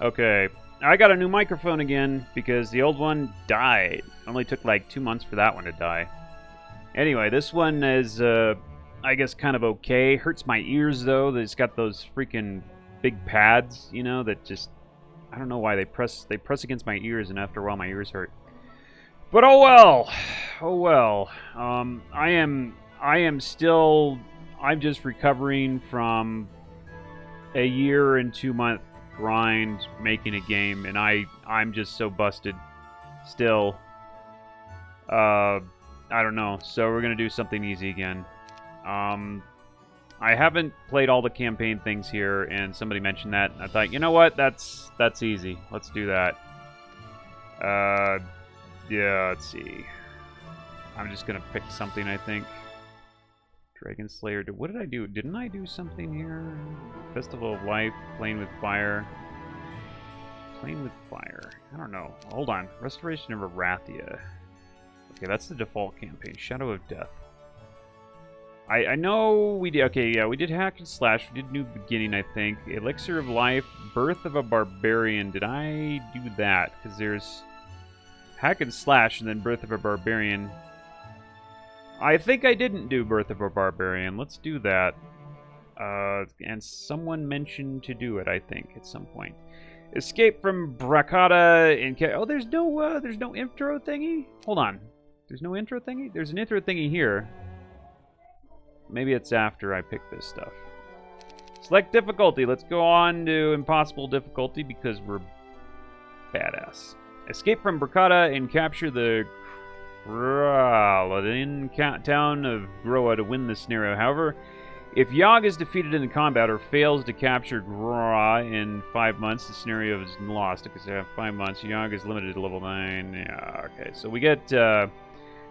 Okay. I got a new microphone again because the old one died. Only took like two months for that one to die. Anyway, this one is, uh, I guess, kind of okay. Hurts my ears though. It's got those freaking big pads, you know, that just I don't know why they press they press against my ears, and after a while my ears hurt. But oh well, oh well. Um, I am I am still I'm just recovering from a year and two month grind making a game, and I I'm just so busted still. Uh, I don't know. So we're gonna do something easy again. Um, I haven't played all the campaign things here, and somebody mentioned that. I thought, you know what? That's that's easy. Let's do that. Uh, yeah. Let's see. I'm just gonna pick something. I think. Dragon Slayer. What did I do? Didn't I do something here? Festival of Life. Playing with Fire. Playing with Fire. I don't know. Hold on. Restoration of Erathia. Okay, that's the default campaign. Shadow of Death. I, I know we did... Okay, yeah, we did Hack and Slash. We did New Beginning, I think. Elixir of Life. Birth of a Barbarian. Did I do that? Because there's Hack and Slash and then Birth of a Barbarian. I think I didn't do Birth of a Barbarian. Let's do that. Uh, and someone mentioned to do it, I think, at some point. Escape from Bracada in... Oh, there's no, uh, there's no intro thingy? Hold on. There's no intro thingy? There's an intro thingy here. Maybe it's after I pick this stuff. Select difficulty. Let's go on to impossible difficulty because we're badass. Escape from Bracada and capture the Kraladin town of Groa to win this scenario. However, if Yog is defeated in the combat or fails to capture Groa in five months, the scenario is lost because they have five months. Yog is limited to level nine. Yeah, okay. So we get uh,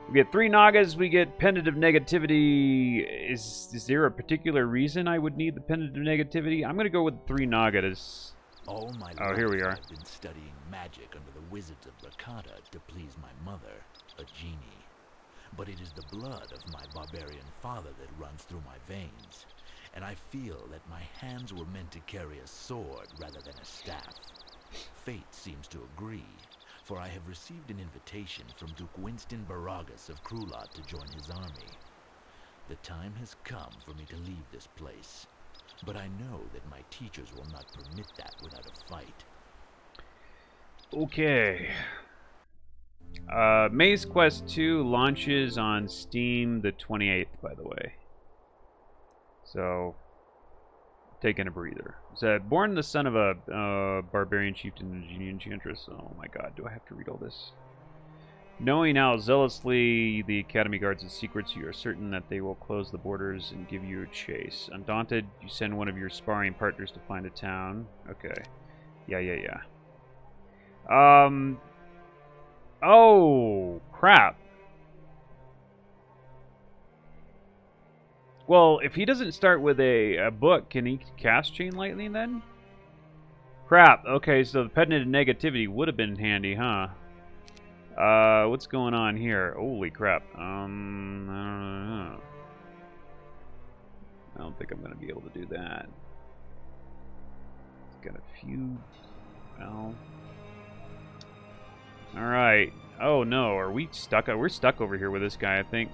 we get three Nagas. We get pendant of negativity. Is is there a particular reason I would need the pendant of negativity? I'm gonna go with three Nagas. All my oh, here we are. I've been studying magic under the wizards of Bracada to please my mother, a genie. But it is the blood of my barbarian father that runs through my veins, and I feel that my hands were meant to carry a sword rather than a staff. Fate seems to agree, for I have received an invitation from Duke Winston Boragus of Krewlod to join his army. The time has come for me to leave this place, but I know that my teachers will not permit that without a fight. Okay. Uh, Maze Quest 2 launches on Steam the 28th, by the way. So, taking a breather. Said, born the son of a uh, barbarian chieftain and a genie enchantress. Oh my god, do I have to read all this? Knowing how zealously the Academy guards its secrets, you are certain that they will close the borders and give you a chase. Undaunted, you send one of your sparring partners to find a town. Okay. Yeah, yeah, yeah. Um, Oh, crap. Well, if he doesn't start with a, a book, can he cast Chain Lightning then? Crap. Okay, so the pendant of negativity would have been handy, huh? Uh, what's going on here? Holy crap. Um, I don't know. I don't think I'm going to be able to do that. It's got a few... Well... Alright. Oh no, are we stuck? We're stuck over here with this guy, I think.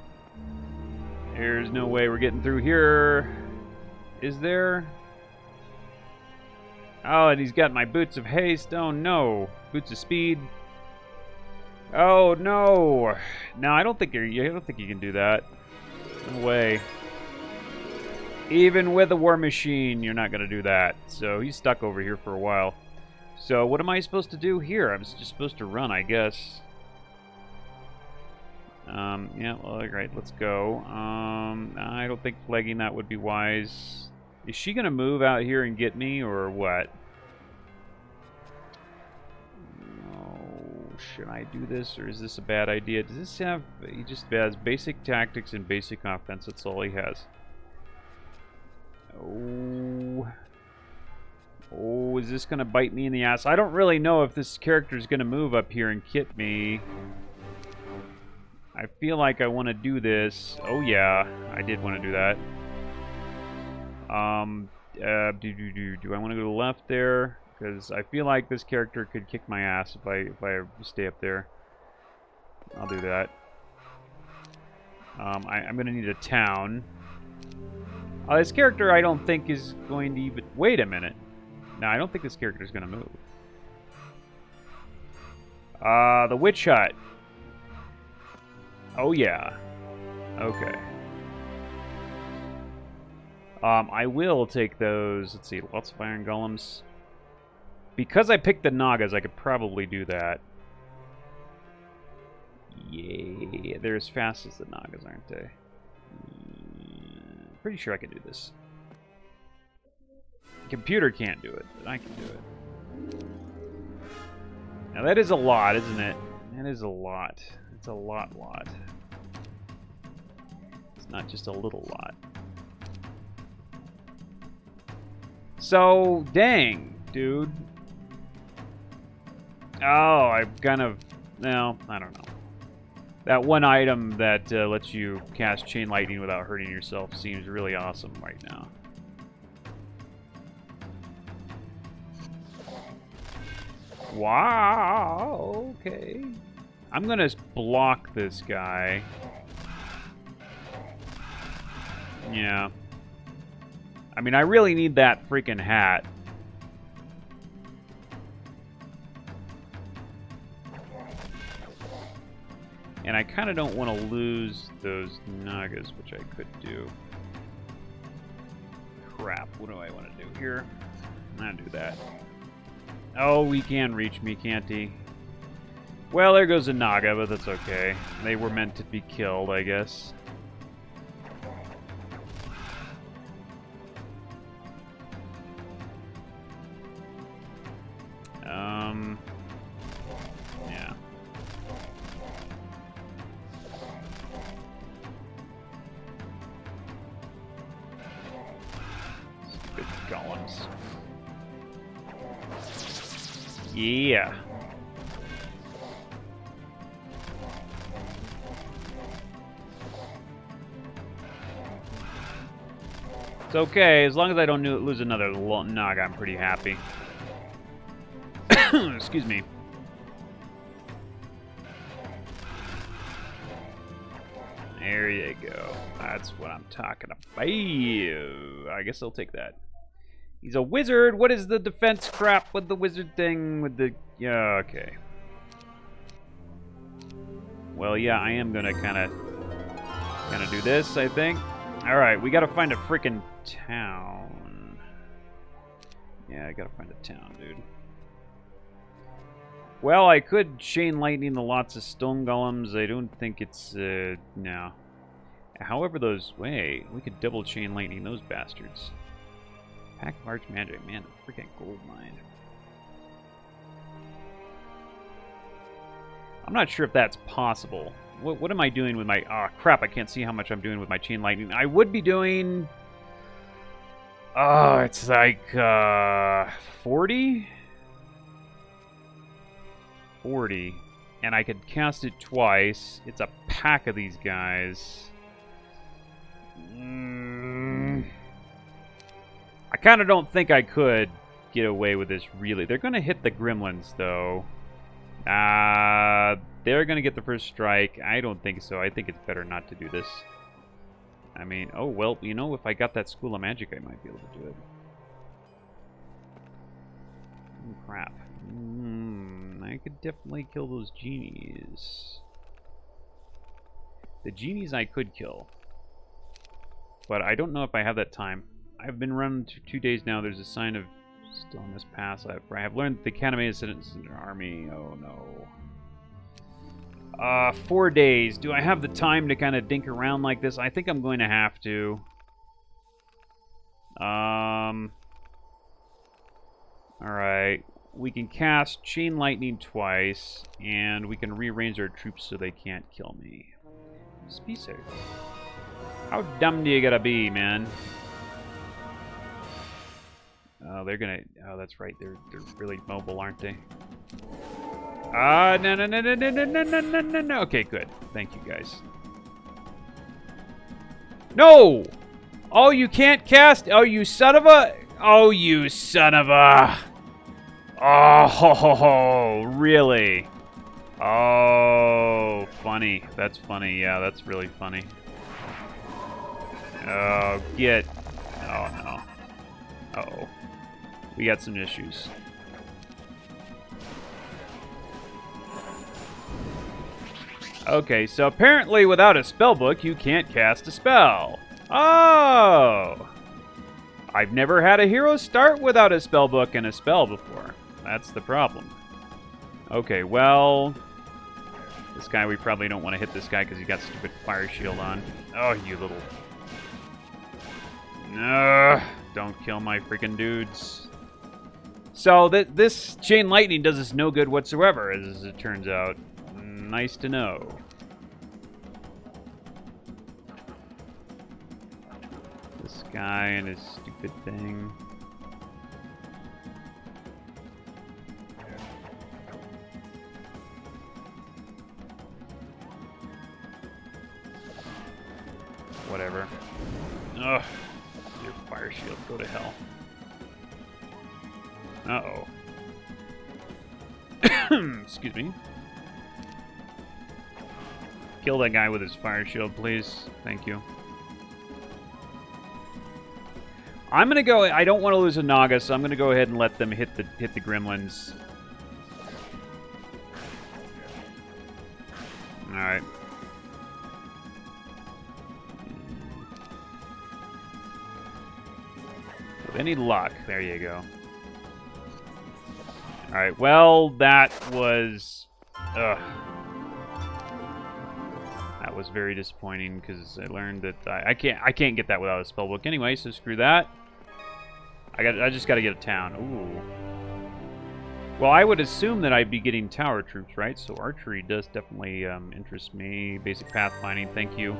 There's no way we're getting through here. Is there? Oh, and he's got my boots of haste. Oh no. Boots of speed. Oh no. No, I don't think you I don't think you can do that. No way. Even with a war machine, you're not to do that. So he's stuck over here for a while. So what am I supposed to do here? I'm just supposed to run, I guess. Um, yeah, well, alright, let's go. Um, I don't think flagging that would be wise. Is she going to move out here and get me, or what? Oh, should I do this, or is this a bad idea? Does this have... He just has basic tactics and basic offense. That's all he has. Oh... Oh, is this going to bite me in the ass? I don't really know if this character is going to move up here and kit me. I feel like I want to do this. Oh, yeah. I did want to do that. Um, uh, do, do, do, do I want to go to the left there? because I feel like this character could kick my ass if I if I stay up there. I'll do that. Um, I, I'm gonna need a town. Uh, this character I don't think is going to even... Wait a minute. No, I don't think this character is going to move. Uh, the witch hut. Oh, yeah. Okay. Um, I will take those. Let's see, lots of iron golems. Because I picked the Nagas, I could probably do that. Yay. they're as fast as the Nagas, aren't they? Pretty sure I can do this. Computer can't do it, but I can do it. Now that is a lot, isn't it? That is a lot. It's a lot lot. It's not just a little lot. So, dang, dude. Oh, I kind of... No, I don't know. That one item that uh, lets you cast Chain Lightning without hurting yourself seems really awesome right now. Wow, okay. I'm gonna block this guy. Yeah. I mean, I really need that freaking hat. And I kind of don't want to lose those Nagas, which I could do. Crap, what do I want to do here? I'll do that. Oh, he can reach me, can't he? Well, there goes a Naga, but that's okay. They were meant to be killed, I guess. Um... Yeah. It's okay, as long as I don't lose another Naga, I'm pretty happy. Excuse me. There you go. That's what I'm talking about. I guess I'll take that. He's a wizard. What is the defense crap with the wizard thing? With the... Yeah, okay. Well, yeah, I am to kind of kind of do this, I think. All right, we got to find a freaking town. Yeah, I got to find a town, dude. Well, I could chain lightning the lots of stone golems. I don't think it's, uh, no. However, those, wait, we could double chain lightning those bastards. Pack of Arch Magic, man, freaking gold mine. I'm not sure if that's possible. What, what am I doing with my... Ah, oh, crap, I can't see how much I'm doing with my Chain Lightning. I would be doing... Oh, it's like, uh... 40? 40. And I could cast it twice. It's a pack of these guys. Mm. Kind of don't think I could get away with this, really. They're going to hit the gremlins, though. Uh, they're going to get the first strike. I don't think so. I think it's better not to do this. I mean, oh, well, you know, if I got that School of Magic, I might be able to do it. Oh, crap. Mm, I could definitely kill those genies. The genies I could kill. But I don't know if I have that time. I've been running for two days now. There's a sign of still in this pass. I have learned the Academy is in an army. Oh no. Uh, four days. Do I have the time to kind of dink around like this? I think I'm going to have to. Um. Alright. We can cast Chain Lightning twice, and we can rearrange our troops so they can't kill me. Just be safe. How dumb do you gotta be, man? Oh, they're gonna... Oh, that's right. They're, they're really mobile, aren't they? Ah, uh, no, no, no, no, no, no, no, no, no, no. Okay, good. Thank you, guys. No! Oh, you can't cast... Oh, you son of a... Oh, you son of a... Oh, ho, ho, ho. really? Oh, funny. That's funny. Yeah, that's really funny. Oh, get. Oh, no. Uh oh We got some issues. Okay, so apparently without a spell book, you can't cast a spell. Oh! I've never had a hero start without a spell book and a spell before. That's the problem. Okay, well... This guy, we probably don't want to hit this guy because he got stupid fire shield on. Oh, you little... No, don't kill my freaking dudes. So th this chain lightning does us no good whatsoever, as it turns out. Nice to know. This guy and his stupid thing. Whatever. Ugh. Your fire shield, go to hell. Uh-oh. Excuse me. Kill that guy with his fire shield, please. Thank you. I'm gonna go. I don't want to lose a Naga, so I'm gonna go ahead and let them hit the hit the gremlins. All right. With any luck, there you go. All right. Well, that was. Ugh. That was very disappointing because I learned that I, I, can't I can't get that without a spell book anyway. So screw that. I got I just got to get a town. Ooh. Well, I would assume that I'd be getting tower troops, right? So archery does definitely um, interest me. Basic pathfinding, thank you.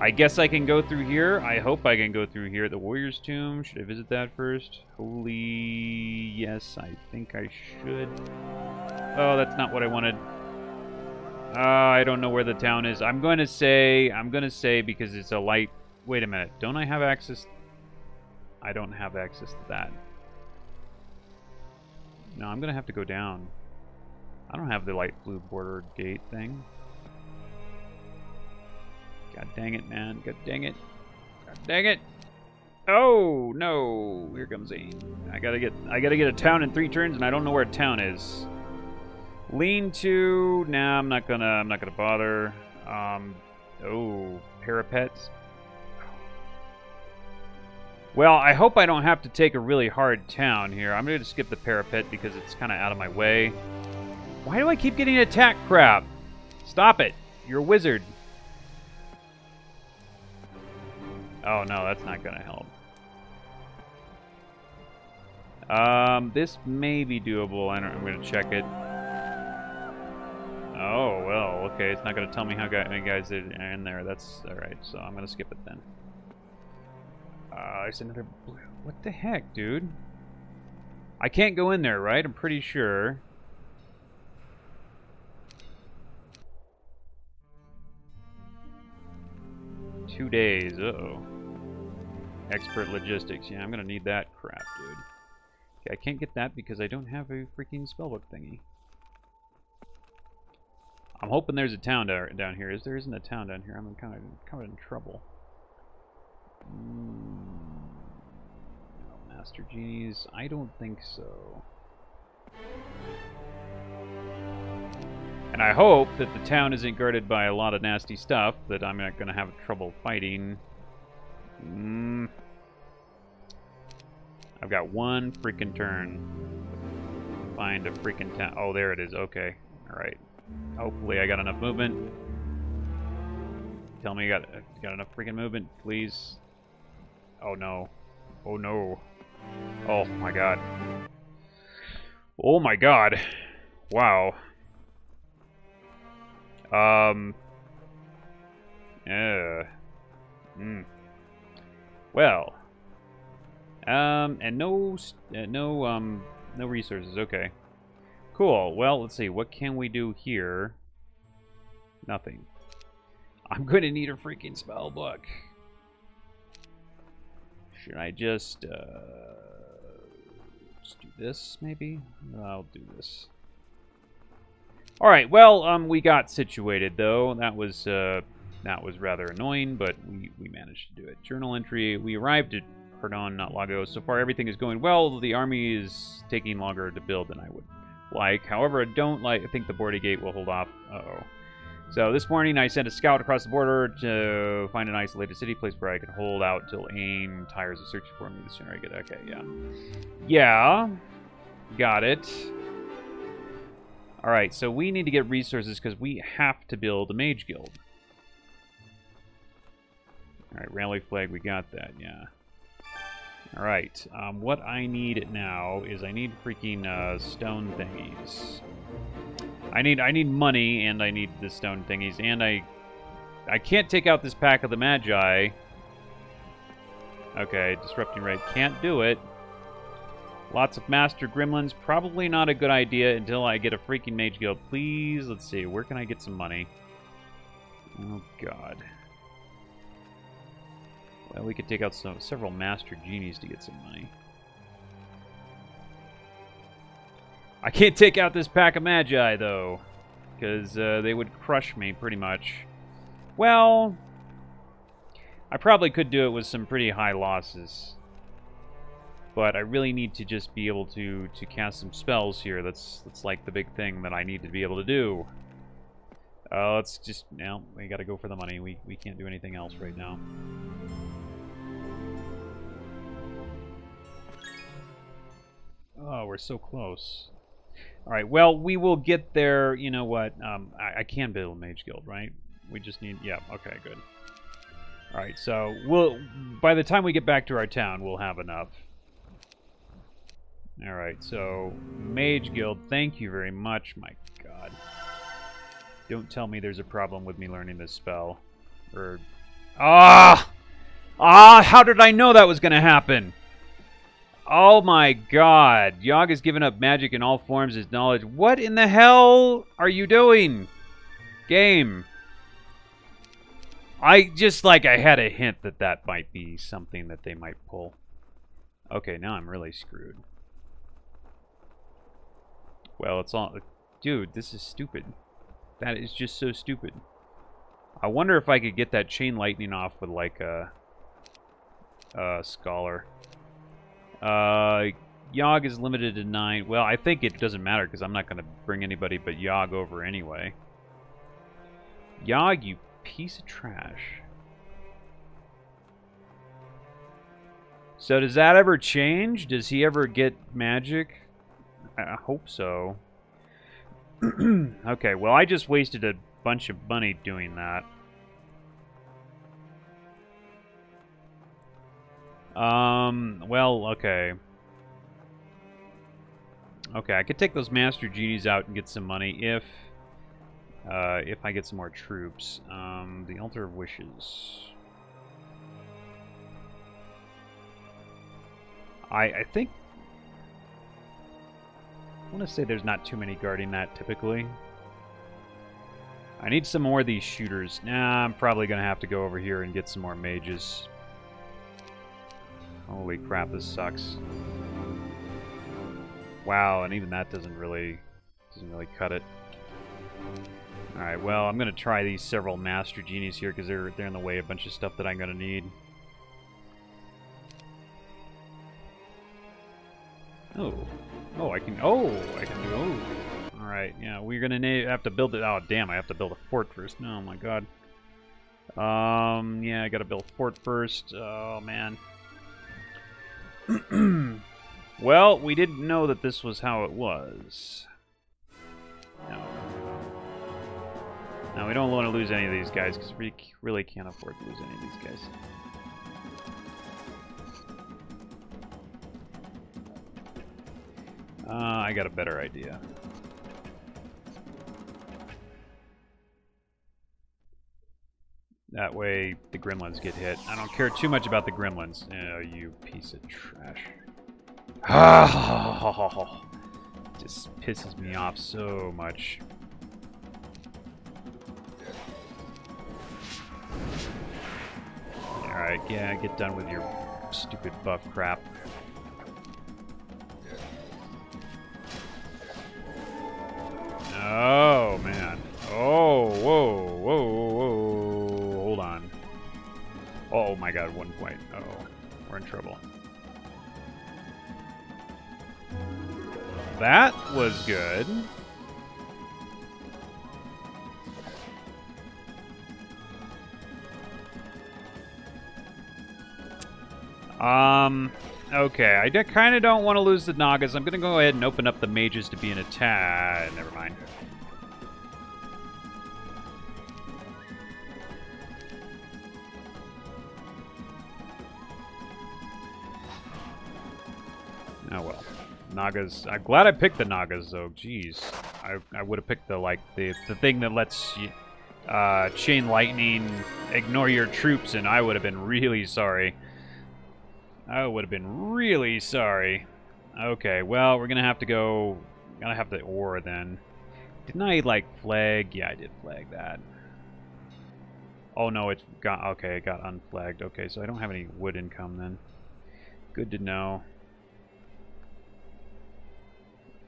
I guess I can go through here. I hope I can go through here. The Warrior's Tomb. Should I visit that first? Holy... Yes, I think I should. Oh, that's not what I wanted. Uh, I don't know where the town is. I'm going to say... I'm going to say because it's a light... Wait a minute. Don't I have access... I don't have access to that. No, I'm gonna have to go down. I don't have the light blue border gate thing. God dang it, man. God dang it. God dang it. Oh no! Here comes Zane. I gotta get I gotta get a town in three turns, and I don't know where a town is. Lean to. Nah, I'm not gonna. I'm not gonna bother. Um. Oh, parapets. Well, I hope I don't have to take a really hard town here. I'm going to skip the parapet because it's kind of out of my way. Why do I keep getting attack crap? Stop it. You're a wizard. Oh, no, that's not going to help. Um, this may be doable. I I'm going to check it. Oh, well, okay. It's not going to tell me how many guys are in there. That's alright, so I'm going to skip it then. Uh, there's another blue. What the heck, dude? I can't go in there, right? I'm pretty sure. Two days. Uh oh Expert logistics. Yeah, I'm gonna need that crap, dude. Okay, I can't get that because I don't have a freaking spellbook thingy. I'm hoping there's a town down here. Is there isn't a town down here? I'm kind of kind of in trouble. Mm, Master Genies? I don't think so. And I hope that the town isn't guarded by a lot of nasty stuff that I'm not going to have trouble fighting. Mm. I've got one freaking turn. Find a freaking town. Oh, there it is. Okay. Alright. Hopefully I got enough movement. Tell me you got, got enough freaking movement, please. Oh no. Oh no. Oh my god. Oh my god. Wow. Um. Yeah. Hmm. Well. Um, and no, uh, no, um, no resources. Okay. Cool. Well, let's see. What can we do here? Nothing. I'm going to need a freaking spell book. Should I just, uh, Just do this, maybe? I'll do this. Alright, well, um, we got situated, though. That was, uh, that was rather annoying, but we, we managed to do it. Journal entry. We arrived at Pardon, not Lago. So far, everything is going well. The army is taking longer to build than I would like. However, I don't like. I think the Border Gate will hold off. Uh-oh. So this morning, I sent a scout across the border to find an isolated city place where I could hold out till AIM tires of searching for me. The sooner I get... Okay, yeah. Yeah. Got it. Alright, so we need to get resources because we have to build a mage guild. Alright, rally flag, we got that, yeah. Alright, um, what I need now is I need freaking uh, stone thingies. I need I need money and I need the stone thingies and I I can't take out this pack of the Magi. Okay, disrupting raid can't do it. Lots of master gremlins, probably not a good idea until I get a freaking mage guild. Please, let's see, where can I get some money? Oh god. Well, we could take out some several Master Genies to get some money. I can't take out this pack of Magi, though, because uh, they would crush me, pretty much. Well, I probably could do it with some pretty high losses. But I really need to just be able to, to cast some spells here. That's, that's like the big thing that I need to be able to do. Uh, let's just, now, we gotta go for the money. We, we can't do anything else right now. Oh, we're so close. All right, well, we will get there. You know what? Um, I, I can build a mage guild, right? We just need... Yeah, okay, good. All right, so we'll by the time we get back to our town, we'll have enough. All right, so mage guild, thank you very much. My god. Don't tell me there's a problem with me learning this spell. Or... Ah! Ah, how did I know that was to happen? Oh my god. Yog has given up magic in all forms as knowledge. What in the hell are you doing? Game. I just like I had a hint that that might be something that they might pull. Okay, now I'm really screwed. Well, it's all... Dude, this is stupid. That is just so stupid. I wonder if I could get that chain lightning off with like a, a scholar. Uh, Yog is limited to 9. Well, I think it doesn't matter because I'm not going to bring anybody but Yog over anyway. Yog, you piece of trash. So does that ever change? Does he ever get magic? I hope so. okay, well, I just wasted a bunch of money doing that. Um, well, okay. Okay, I could take those Master Genies out and get some money if... Uh, if I get some more troops. Um, the Altar of Wishes. I, I think... I want to say there's not too many guarding that, typically. I need some more of these shooters. Nah, I'm probably going to have to go over here and get some more mages. Holy crap, this sucks. Wow, and even that doesn't really doesn't really cut it. Alright, well, I'm gonna try these several Master Genies here because they're they're in the way of a bunch of stuff that I'm gonna need. Oh. Oh, I can oh, I can do oh. Alright, yeah, we're gonna have to build it. Oh damn, I have to build a fort first. Oh my god. Um yeah, I gotta build a fort first. Oh man. well, we didn't know that this was how it was. No. No, we don't want to lose any of these guys, because we really can't afford to lose any of these guys. Uh, I got a better idea. That way the gremlins get hit. I don't care too much about the gremlins. Oh, you piece of trash. Ah, just pisses me off so much. Alright, yeah, get done with your stupid buff crap. Oh, man. Oh, whoa, whoa, whoa. Oh, my god, 1.0. Point. Oh. We're in trouble. That was good. Um, okay, I kind of don't want to lose the Nagas. I'm going to go ahead and open up the mages to be an attack. Never mind. Nagas. I'm glad I picked the Nagas though. Jeez. I, I would have picked the like the the thing that lets you uh, chain lightning ignore your troops and I would have been really sorry. I would have been really sorry. Okay, well, we're gonna have to go... Gonna have to ore then. Didn't I, like, flag? Yeah, I did flag that. Oh, no, it's got... Okay, it got unflagged. Okay, so I don't have any wood income then. Good to know.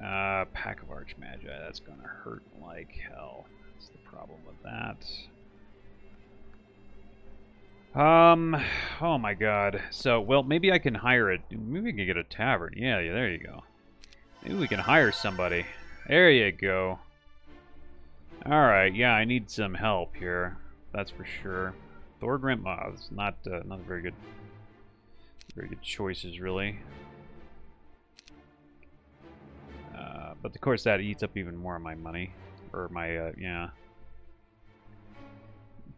Uh, Pack of Archmagi. That's gonna hurt like hell. That's the problem with that. Um, oh my god. So, well, maybe I can hire it. Maybe we can get a tavern. Yeah, yeah, there you go. Maybe we can hire somebody. There you go. Alright, yeah, I need some help here. That's for sure. Thorgrim, oh, it's not, uh, not very good, very good choices, really. Uh, but of course that eats up even more of my money. Or my, uh, yeah.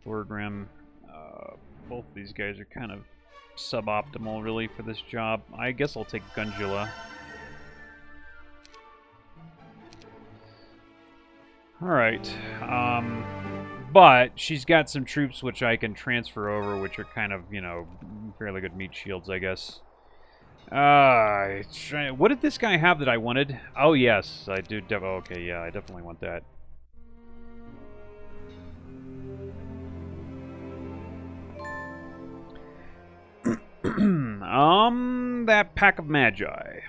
Thorgrim, uh, both these guys are kind of suboptimal, really, for this job. I guess I'll take Gundula. Alright. Um, but she's got some troops which I can transfer over, which are kind of, you know, fairly good meat shields, I guess. Uh, what did this guy have that I wanted? Oh, yes, I do. okay, yeah, I definitely want that. um, that pack of magi.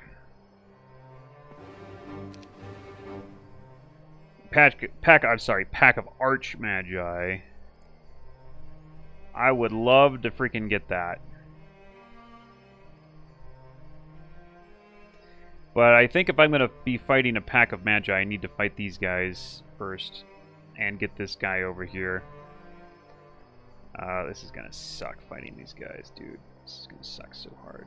Pack, pack, I'm sorry, pack of arch magi. I would love to freaking get that. But I think if I'm going to be fighting a pack of magi, I need to fight these guys first. And get this guy over here. Uh, this is going to suck fighting these guys, dude. This is gonna suck so hard.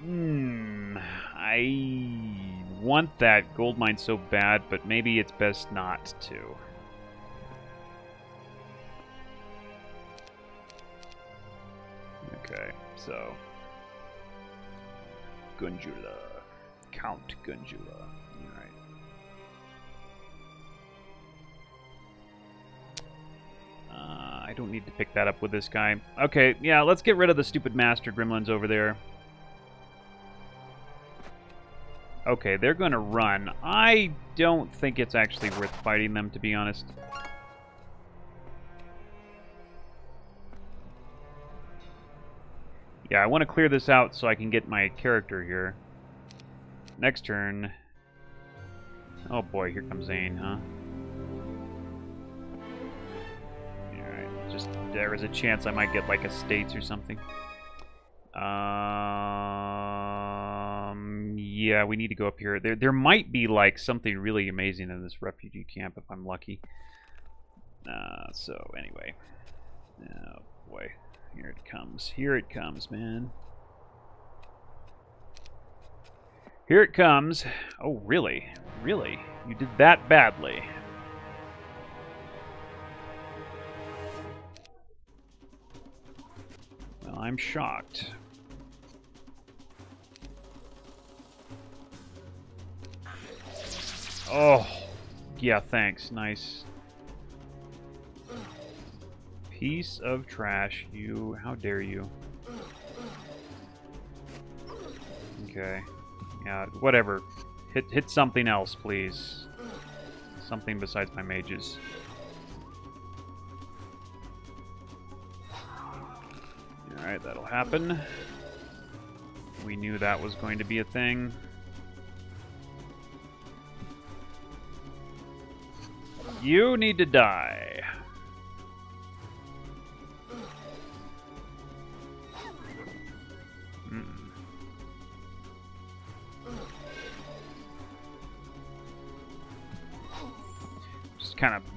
Hmm. I want that gold mine so bad, but maybe it's best not to. Okay, so Gunjula, Count Gunjula. Uh, I don't need to pick that up with this guy. Okay, yeah, let's get rid of the stupid master gremlins over there. Okay, they're going to run. I don't think it's actually worth fighting them, to be honest. Yeah, I want to clear this out so I can get my character here. Next turn. Oh boy, here comes Zane, huh? Alright, just there is a chance I might get like estates or something. Um, yeah, we need to go up here. There, there might be like something really amazing in this refugee camp if I'm lucky. Uh, so anyway, oh boy, here it comes. Here it comes, man. Here it comes. Oh, really? Really? You did that badly. Well, I'm shocked. Oh, yeah, thanks. Nice. Piece of trash, you. How dare you. Okay. Yeah, whatever. Hit, hit something else, please. Something besides my mages. Alright, that'll happen. We knew that was going to be a thing. You need to die.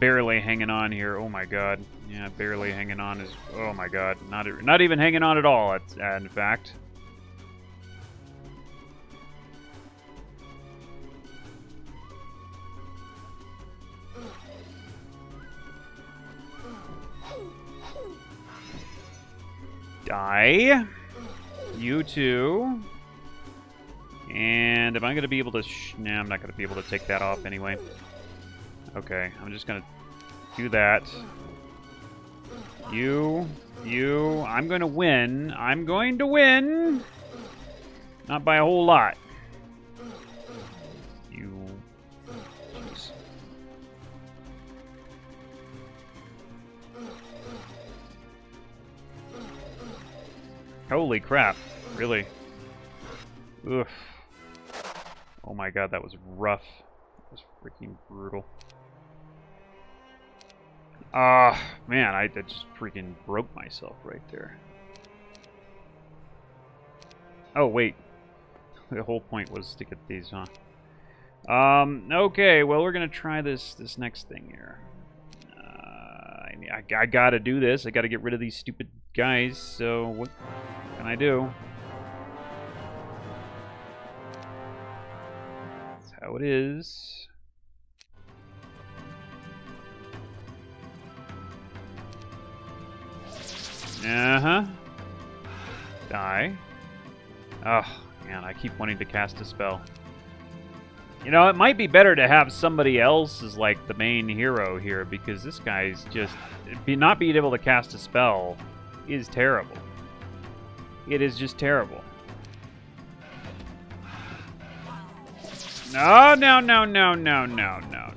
Barely hanging on here. Oh my god. Yeah, barely hanging on is. Oh my god. Not not even hanging on at all. In fact. Die. You too. And am I going to be able to... Sh nah, I'm not going to be able to take that off anyway. Okay, I'm just to do that. You, you, I'm to win. I'm going to win. Not by a whole lot. You... Jeez. Holy crap. Really? Oof. Oh my god, that was rough. That was freaking brutal. Ah, uh, man, I, I just freaking broke myself right there. Oh, wait. The whole point was to get these, huh? Um, okay, well, we're gonna try this this next thing here. Uh, I, I, I gotta do this. I gotta get rid of these stupid guys, so what can I do? That's how it is. Uh-huh. Die. Oh, man, I keep wanting to cast a spell. You know, it might be better to have somebody else as, like, the main hero here, because this guy's just... Not being able to cast a spell is terrible. It is just terrible. No, no, no, no, no, no, no,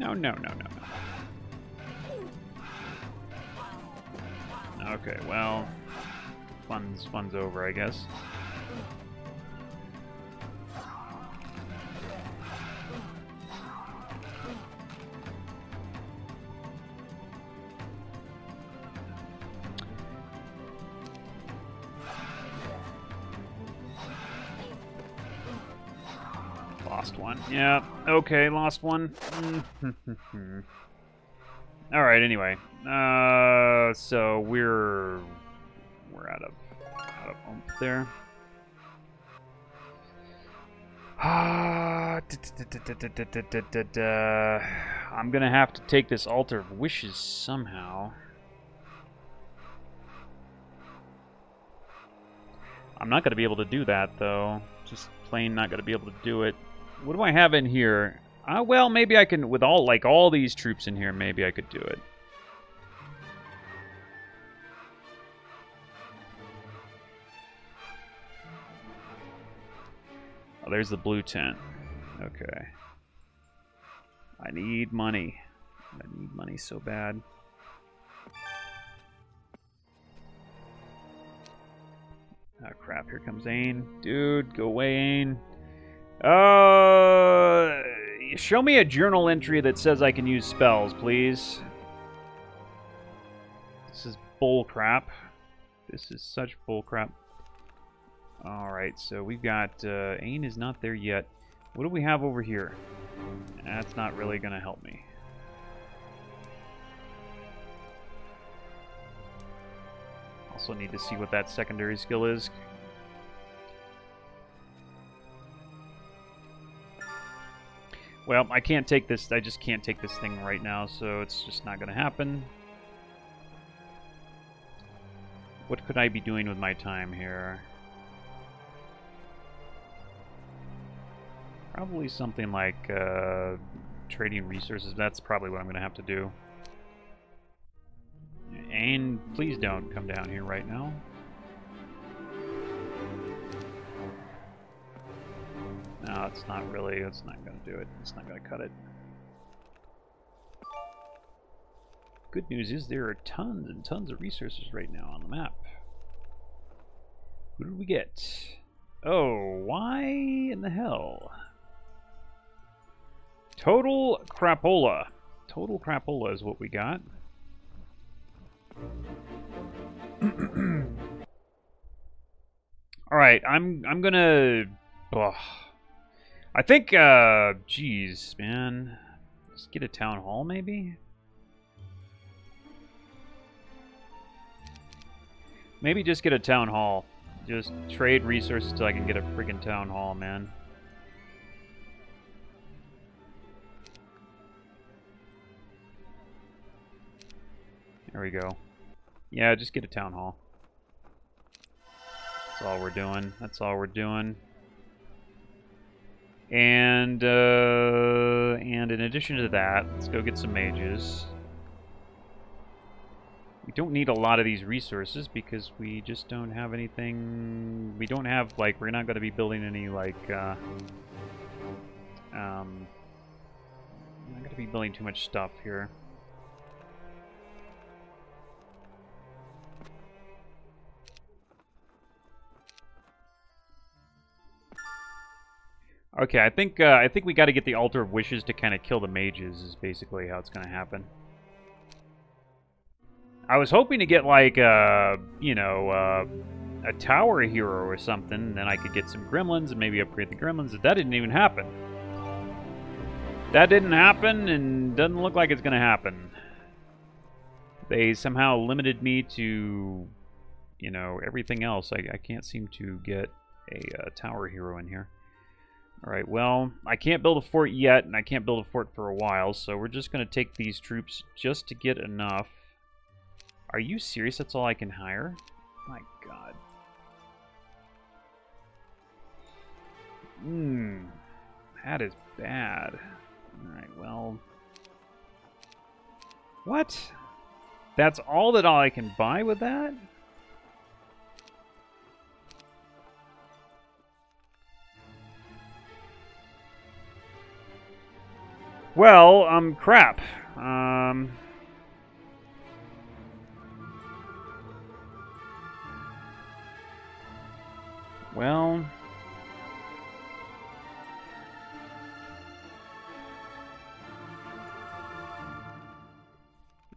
no. No, no, no. Okay, well, fun's fun's over, I guess. Yeah, okay, lost one. Alright, anyway. Uh, so we're... We're out of... out of oomph there. I'm gonna have to take this Altar of Wishes somehow. I'm not gonna be able to do that, though. Just plain not gonna be able to do it. What do I have in here? Uh, well, maybe I can, with all, like, all these troops in here, maybe I could do it. Oh, there's the blue tent. Okay. I need money. I need money so bad. Oh crap, here comes Aine. Dude, go away, Aine. Uh, show me a journal entry that says I can use spells, please. This is bull crap. This is such bull crap. Alright, so we've got... Uh, Aine is not there yet. What do we have over here? That's not really going to help me. Also need to see what that secondary skill is. Well, I can't take this. I just can't take this thing right now, so it's just not going to happen. What could I be doing with my time here? Probably something like uh, trading resources. That's probably what I'm going to have to do. And please don't come down here right now. No, it's not really, it's not going to do it. It's not going to cut it. Good news is there are tons and tons of resources right now on the map. Who did we get? Oh, why in the hell? Total crapola. Total crapola is what we got. All right, I'm I'm gonna. I think. uh Jeez, man. Let's get a town hall, maybe. Maybe just get a town hall. Just trade resources till I can get a freaking town hall, man. There we go. Yeah, just get a town hall. That's all we're doing. That's all we're doing. And, uh, and in addition to that, let's go get some mages. We don't need a lot of these resources because we just don't have anything... We don't have, like, we're not going to be building any, like, uh... Um... We're not going to be building too much stuff here. Okay, I think uh, I think we got to get the Altar of Wishes to kind of kill the mages. Is basically how it's going to happen. I was hoping to get like uh, you know uh, a tower hero or something, then I could get some gremlins and maybe upgrade the gremlins. But that didn't even happen. That didn't happen, and doesn't look like it's going to happen. They somehow limited me to, you know, everything else. I, I can't seem to get a uh, tower hero in here. Alright, well, I can't build a fort yet, and I can't build a fort for a while, so we're just going to take these troops just to get enough. Are you serious? That's all I can hire? My god. Hmm. That is bad. Alright, well... What? That's all that all I can buy with that? Well, um, crap. Um... Well...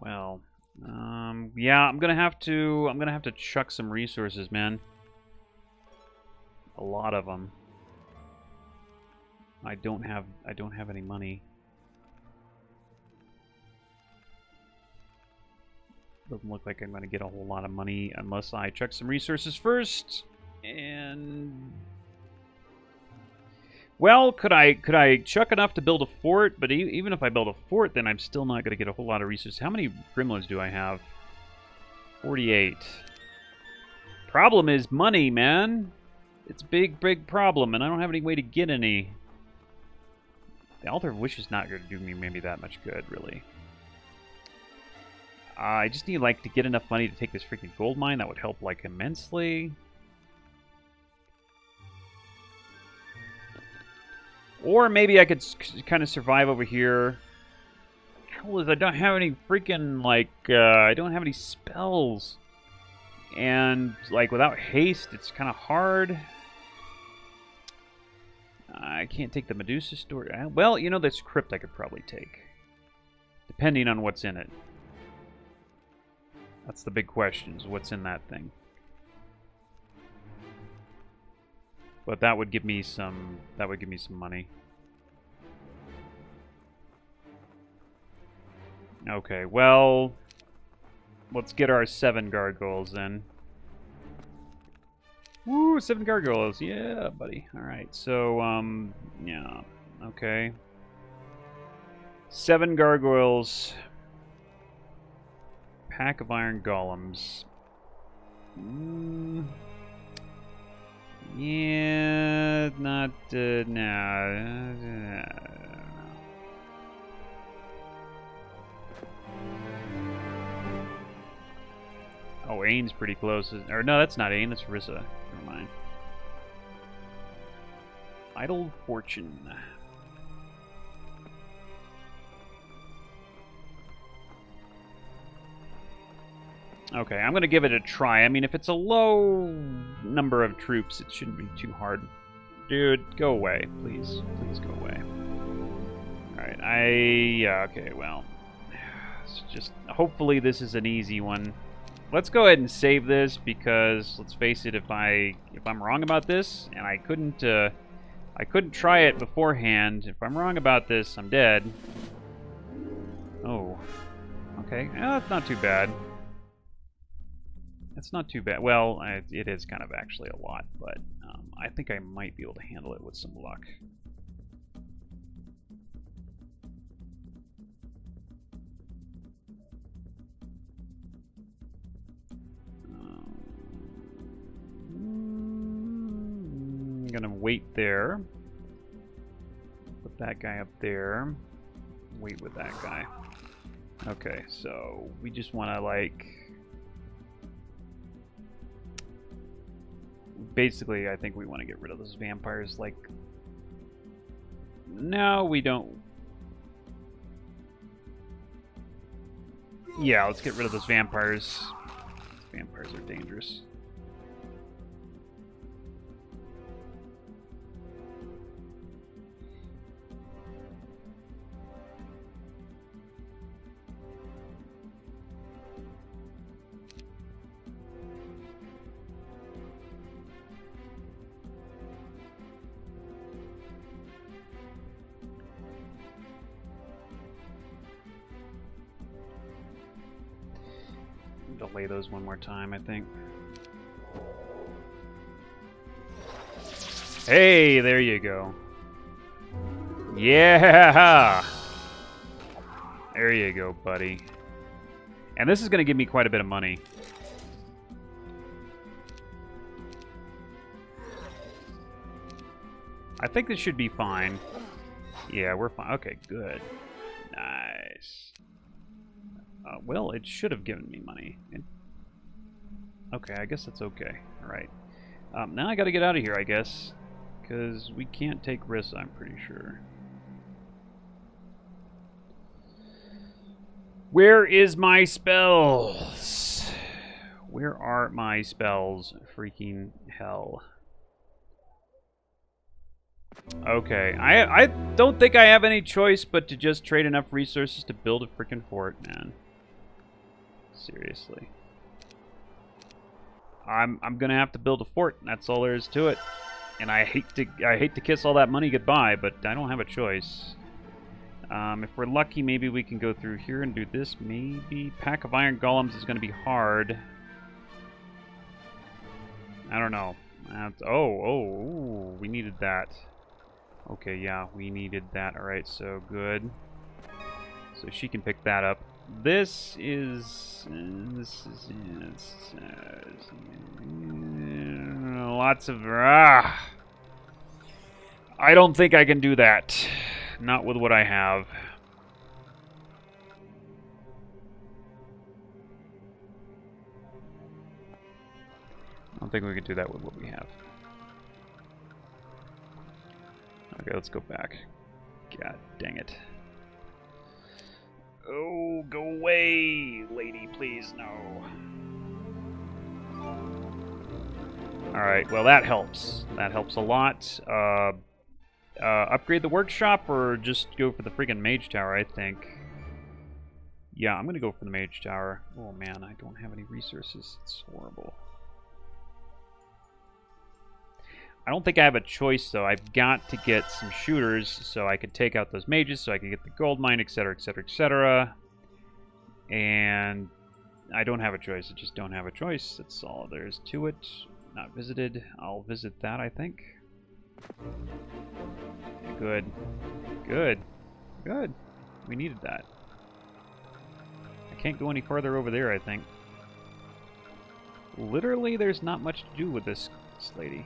Well, um, yeah, I'm gonna have to, I'm gonna have to chuck some resources, man. A lot of them. I don't have, I don't have any money. Doesn't look like I'm going to get a whole lot of money unless I check some resources first. And... Well, could I could I chuck enough to build a fort? But e even if I build a fort, then I'm still not going to get a whole lot of resources. How many gremlins do I have? 48. Problem is money, man. It's a big, big problem, and I don't have any way to get any. The Altar of Wish is not going to do me maybe that much good, really. I just need, like, to get enough money to take this freaking gold mine. That would help, like, immensely. Or maybe I could kind of survive over here. Hell is I don't have any freaking, like, uh, I don't have any spells. And, like, without haste, it's kind of hard. I can't take the Medusa Stores. Uh, well, you know, this crypt I could probably take. Depending on what's in it. That's the big question, is what's in that thing. But that would give me some that would give me some money. Okay, well let's get our seven gargoyles in. Woo, seven gargoyles. Yeah, buddy. Alright, so um yeah. Okay. Seven gargoyles pack of iron golems. Mm, yeah, not, uh. Oh, Aine's pretty close. Or no, that's not Aine, that's Rissa. Never mind. Idle Fortune. Okay, I'm going to give it a try. I mean, if it's a low number of troops, it shouldn't be too hard. Dude, go away. Please. Please go away. Alright, I... Yeah, okay, well... Just... Hopefully this is an easy one. let's go ahead and save this because let's face it, if I if I'm wrong about this and I couldn't uh, I couldn't try it beforehand, if I'm wrong about this, I'm dead. Oh, okay, that's not too bad. It's not too bad. Well, I, it is kind of actually a lot, but um, I think I might be able to handle it with some luck. I'm gonna wait there. Put that guy up there. Wait with that guy. Okay, so we just want to like... Basically, I think we want to get rid of those vampires, like... No, we don't. Yeah, let's get rid of those vampires. Vampires are dangerous. Those one more time, I think. Hey, there you go. Yeah! There you go, buddy. And this is going to give me quite a bit of money. I think this should be fine. Yeah, we're fine. Okay, good. Nice. Uh, well, it should have given me money. It... Okay, I guess that's okay. Alright. Um, now I gotta get out of here, I guess. Because we can't take risks, I'm pretty sure. Where is my spells? Where are my spells? Freaking hell. Okay, I I don't think I have any choice but to just trade enough resources to build a freaking fort, man. Seriously. I'm I'm gonna have to build a fort. That's all there is to it. And I hate to I hate to kiss all that money goodbye, but I don't have a choice. Um, if we're lucky, maybe we can go through here and do this. Maybe Pack of Iron Golems is going to be hard. I don't know. That's, oh, oh, ooh, we needed that. Okay, yeah, we needed that. Alright, so good. So she can pick that up. This is... This is... Uh, lots of... Ah, I don't think I can do that. Not with what I have. I don't think we can do that with what we have. Okay, let's go back. God dang it. Oh, go away, lady, please, no. Alright, well that helps. That helps a lot. Uh, uh, upgrade the workshop or just go for the freaking mage tower, I think. Yeah, I'm gonna go for the mage tower. Oh man, I don't have any resources. It's horrible. I don't think I have a choice, though. I've got to get some shooters so I can take out those mages, so I can get the gold mine, etc., etc., etc. And I don't have a choice. I just don't have a choice. That's all there is to it. Not visited. I'll visit that, I think. Good. Good. Good. We needed that. I can't go any further over there, I think. Literally, there's not much to do with this lady.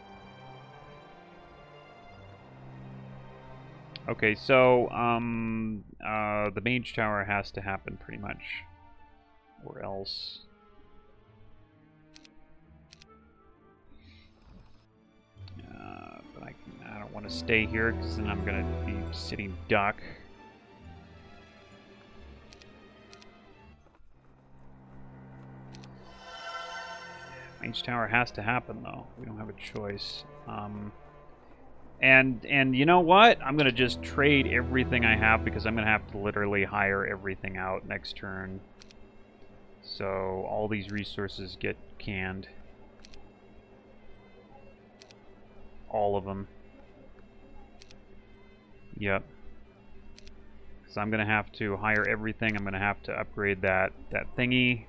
Okay, so, um, uh, the mage tower has to happen, pretty much. or else. Uh, but I, can, I don't want to stay here because then I'm going to be sitting duck. Mage Tower has to happen, though. We don't have a choice. Um, and and you know what? I'm gonna just trade everything I have because I'm gonna have to literally hire everything out next turn. So all these resources get canned. All of them. Yep. So I'm gonna have to hire everything. I'm gonna have to upgrade that that thingy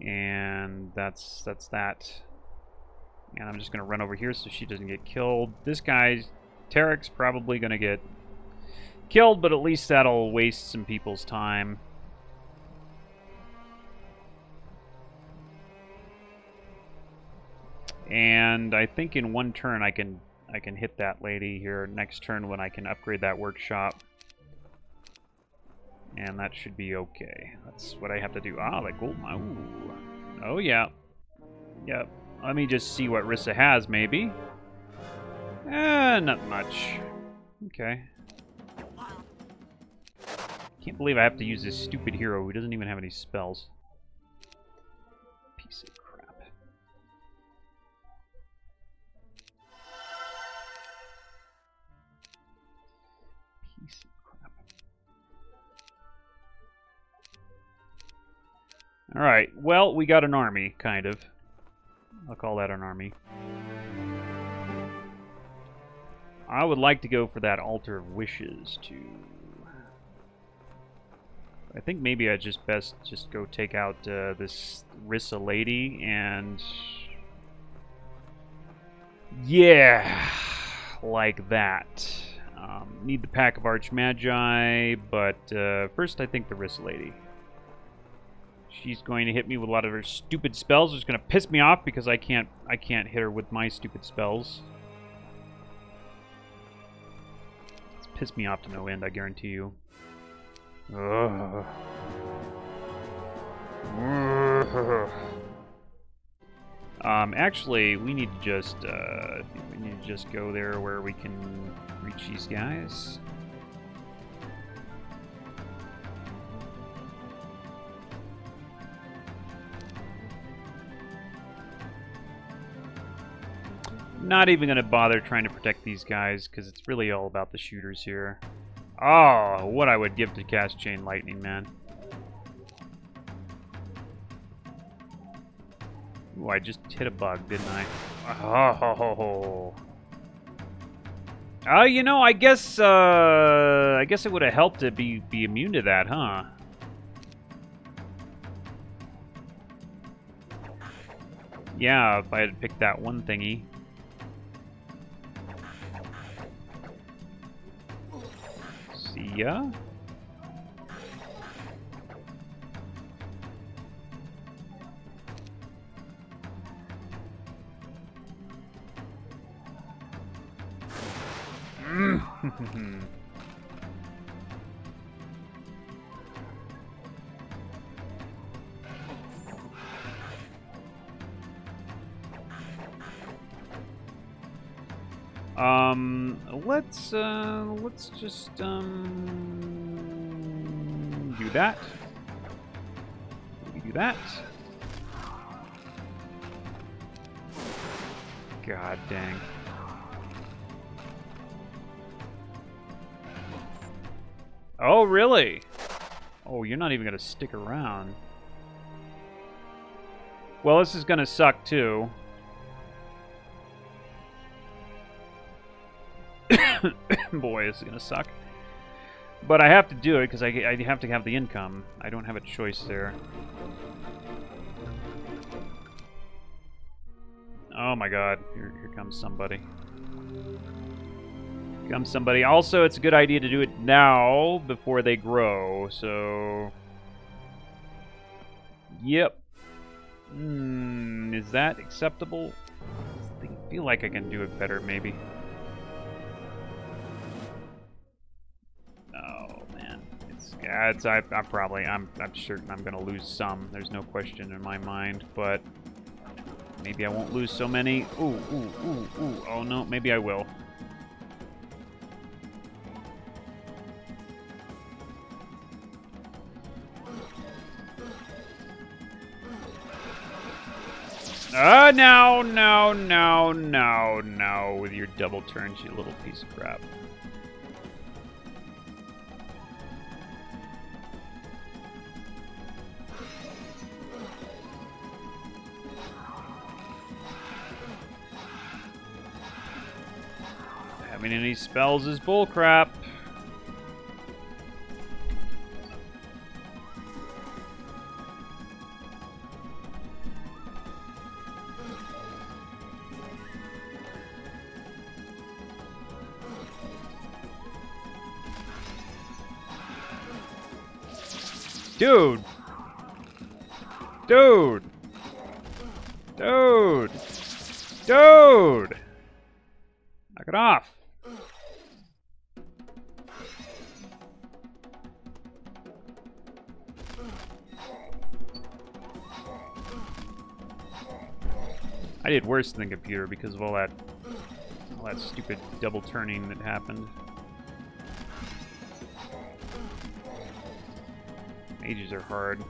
and that's that's that. And I'm just going to run over here so she doesn't get killed. This guy's, Tarek's probably going to get killed, but at least that'll waste some people's time. And I think in one turn I can I can hit that lady here next turn when I can upgrade that workshop. And that should be okay. That's what I have to do. Ah, like gold mine. Oh, yeah. Yep. Let me just see what Rissa has, maybe. Eh, not much. Okay. Can't believe I have to use this stupid hero who doesn't even have any spells. Piece of crap. Piece of crap. Alright, well, we got an army, kind of. I'll call that an army. I would like to go for that Altar of Wishes, too. I think maybe I just best just go take out uh, this Rissa lady and... Yeah, like that. Um, need the Pack of Arch Magi, but uh, first I think the Rissa lady. She's going to hit me with a lot of her stupid spells. It's going to piss me off because I can't I can't hit her with my stupid spells. It's pissed me off to no end, I guarantee you. Ugh. Um, actually, we need to just uh, we need to just go there where we can reach these guys. Not even going to bother trying to protect these guys, because it's really all about the shooters here. Oh, what I would give to cast Chain Lightning, man. Ooh, I just hit a bug, didn't I? Oh. Oh, you know, I guess, uh, I guess it would have helped to be, be immune to that, huh? Yeah, if I had picked that one thingy. Ja. Um, let's, uh, let's just, um, do that. Do that. God dang. Oh, really? Oh, you're not even going to stick around. Well, this is going to suck, too. Boy, this is going to suck. But I have to do it because I, I have to have the income. I don't have a choice there. Oh my god, here, here comes somebody. Here comes somebody. Also, it's a good idea to do it now before they grow, so... Yep. Hmm, is that acceptable? I feel like I can do it better, maybe. Yeah, it's I, I probably I'm I'm certain I'm gonna lose some. There's no question in my mind, but maybe I won't lose so many. Ooh, ooh, ooh, ooh. Oh no, maybe I will. Uh, no, no, no, no, no, with your double turns, you little piece of crap. Having any spells is bullcrap. Dude! Worse than the computer because of all that all that stupid double turning that happened. Mages are hard.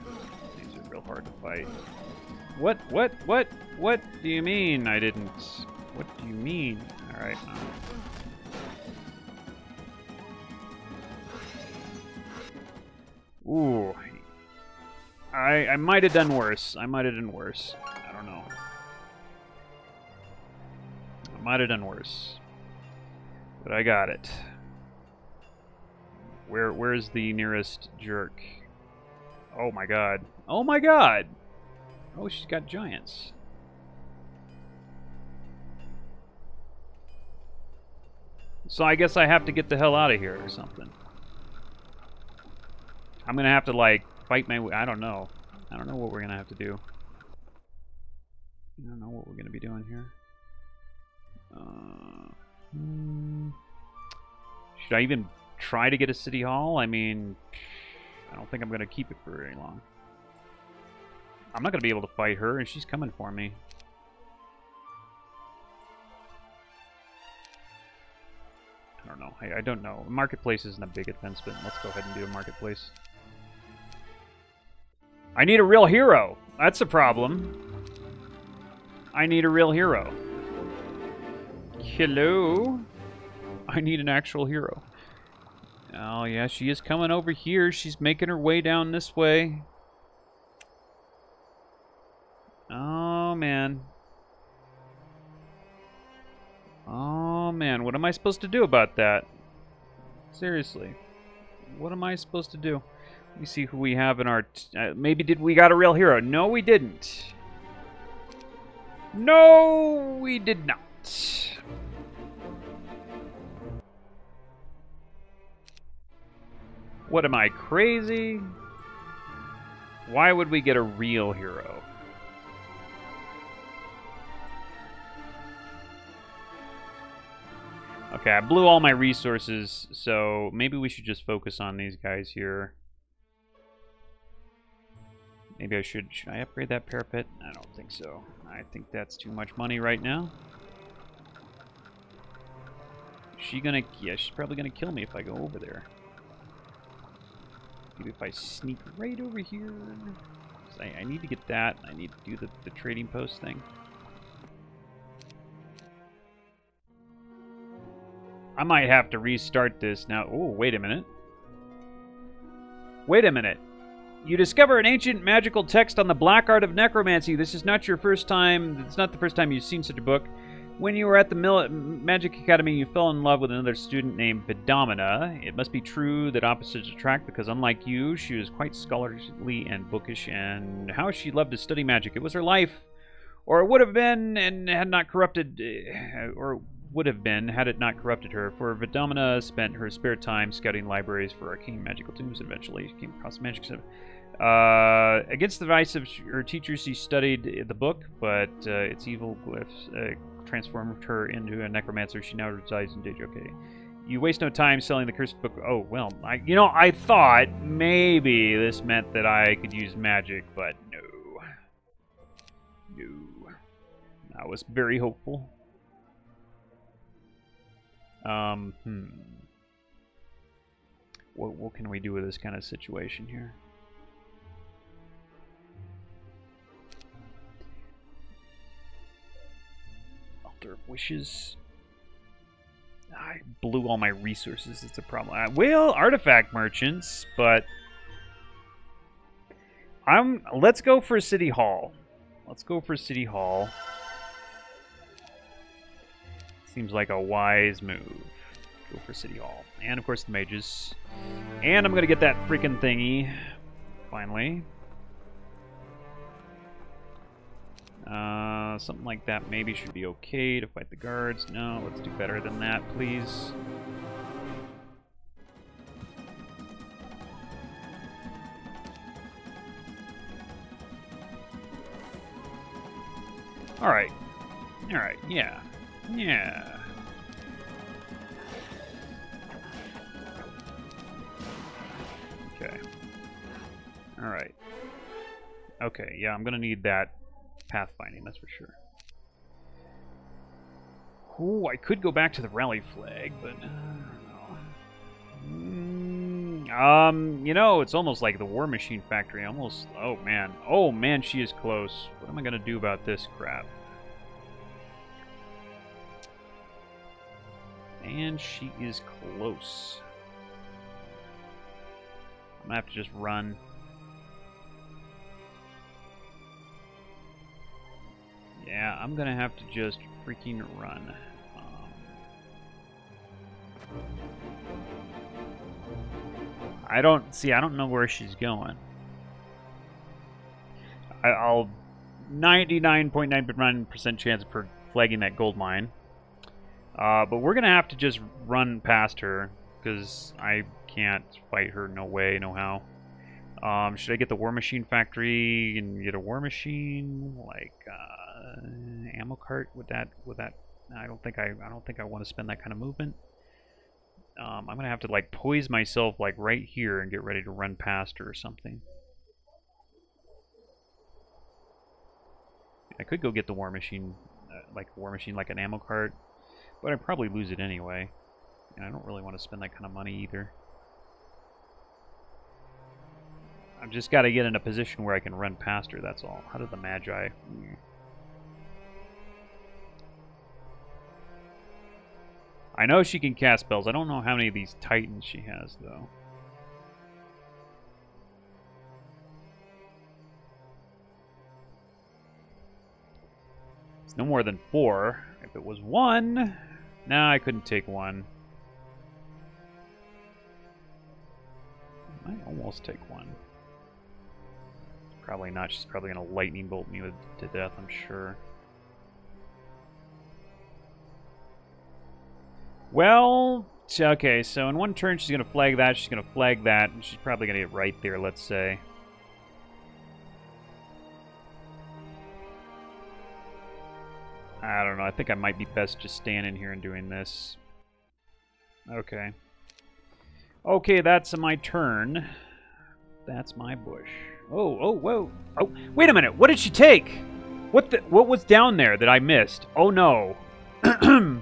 These are real hard to fight. What? What? What? What do you mean I didn't? What do you mean? Alright, um. Ooh. I, I might have done worse. I might have done worse. Might have done worse. But I got it. Where Where's the nearest jerk? Oh my god. Oh my god! Oh, she's got giants. So I guess I have to get the hell out of here or something. I'm gonna have to, like, fight my way. I don't know. I don't know what we're gonna have to do. I don't know what we're gonna be doing here. Hmm. Should I even try to get a city hall? I mean, I don't think I'm going to keep it for very long. I'm not going to be able to fight her, and she's coming for me. I don't know. I, I don't know. Marketplace isn't a big offense, but let's go ahead and do a marketplace. I need a real hero. That's a problem. I need a real hero. Hello? I need an actual hero. Oh, yeah, she is coming over here. She's making her way down this way. Oh, man. Oh, man. What am I supposed to do about that? Seriously. What am I supposed to do? Let me see who we have in our... Uh, maybe did we got a real hero? No, we didn't. No, we did not. What am I, crazy? Why would we get a real hero? Okay, I blew all my resources, so maybe we should just focus on these guys here. Maybe I should... Should I upgrade that parapet? I don't think so. I think that's too much money right now. Is she gonna... Yeah, she's probably gonna kill me if I go over there. Maybe if I sneak right over here. I, I need to get that. I need to do the, the trading post thing. I might have to restart this now. Oh, wait a minute. Wait a minute. You discover an ancient magical text on the black art of necromancy. This is not your first time. It's not the first time you've seen such a book. When you were at the Mil Magic Academy, you fell in love with another student named Vidomina. It must be true that opposites attract because, unlike you, she was quite scholarly and bookish, and how she loved to study magic. It was her life, or it would have been, and had not corrupted, uh, or would have been had it not corrupted her. For Vidomina spent her spare time scouting libraries for arcane magical tombs, and eventually came across magic. Uh, against the advice of her teachers, she studied the book, but uh, its evil glyphs uh, transformed her into a necromancer. She now resides in Deyja. You waste no time selling the cursed book. Oh, well, I, you know, I thought maybe this meant that I could use magic, but no. No. I was very hopeful. Um, hmm. What, what can we do with this kind of situation here? Altar Wishes. I blew all my resources. It's a problem. Uh, well, artifact merchants, but I'm. Let's go for City Hall. Let's go for City Hall. Seems like a wise move. Go for City Hall. And, of course, the mages. And I'm to get that freaking thingy. Finally. Uh, something like that maybe should be okay to fight the guards. No, let's do better than that, please. Alright. Alright, yeah. Yeah. Okay. Alright. Okay, yeah, I'm gonna need that pathfinding, that's for sure. Ooh, I could go back to the rally flag, but uh. Mm, um, you know, it's almost like the War Machine Factory. Almost. Oh man. Oh man, she is close. What am I gonna do about this crap? And she is close. I'm gonna have to just run. Yeah, I'm gonna have to just freaking run. Um, I don't see. I don't know where she's going. I, I'll 99.9% chance for flagging that gold mine. Uh, but we're gonna have to just run past her because I can't fight her. No way, no how. Um, should I get the War Machine Factory and get a War Machine like uh, ammo cart? with that would that? I don't think I I don't think I want to spend that kind of movement. Um, I'm gonna have to like poise myself like right here and get ready to run past her or something. I could go get the War Machine, uh, like War Machine, like an ammo cart, but I'd probably lose it anyway. And I don't really want to spend that kind of money either. I've just got to get in a position where I can run past her, that's all. How did the Magi... Hmm. I know she can cast spells. I don't know how many of these Titans she has, though. It's no more than four. If it was one... Nah, I couldn't take one. I almost take one. Probably not. She's probably going to lightning bolt me to death, I'm sure. Well, okay, so in one turn she's going to flag that, she's going to flag that, and she's probably going to get right there, let's say. I don't know, I think I might be best just standing here and doing this. Okay. Okay, that's my turn. That's my bush. Oh, oh, whoa. Oh, wait a minute. What did she take? What the, what was down there that I missed? Oh no.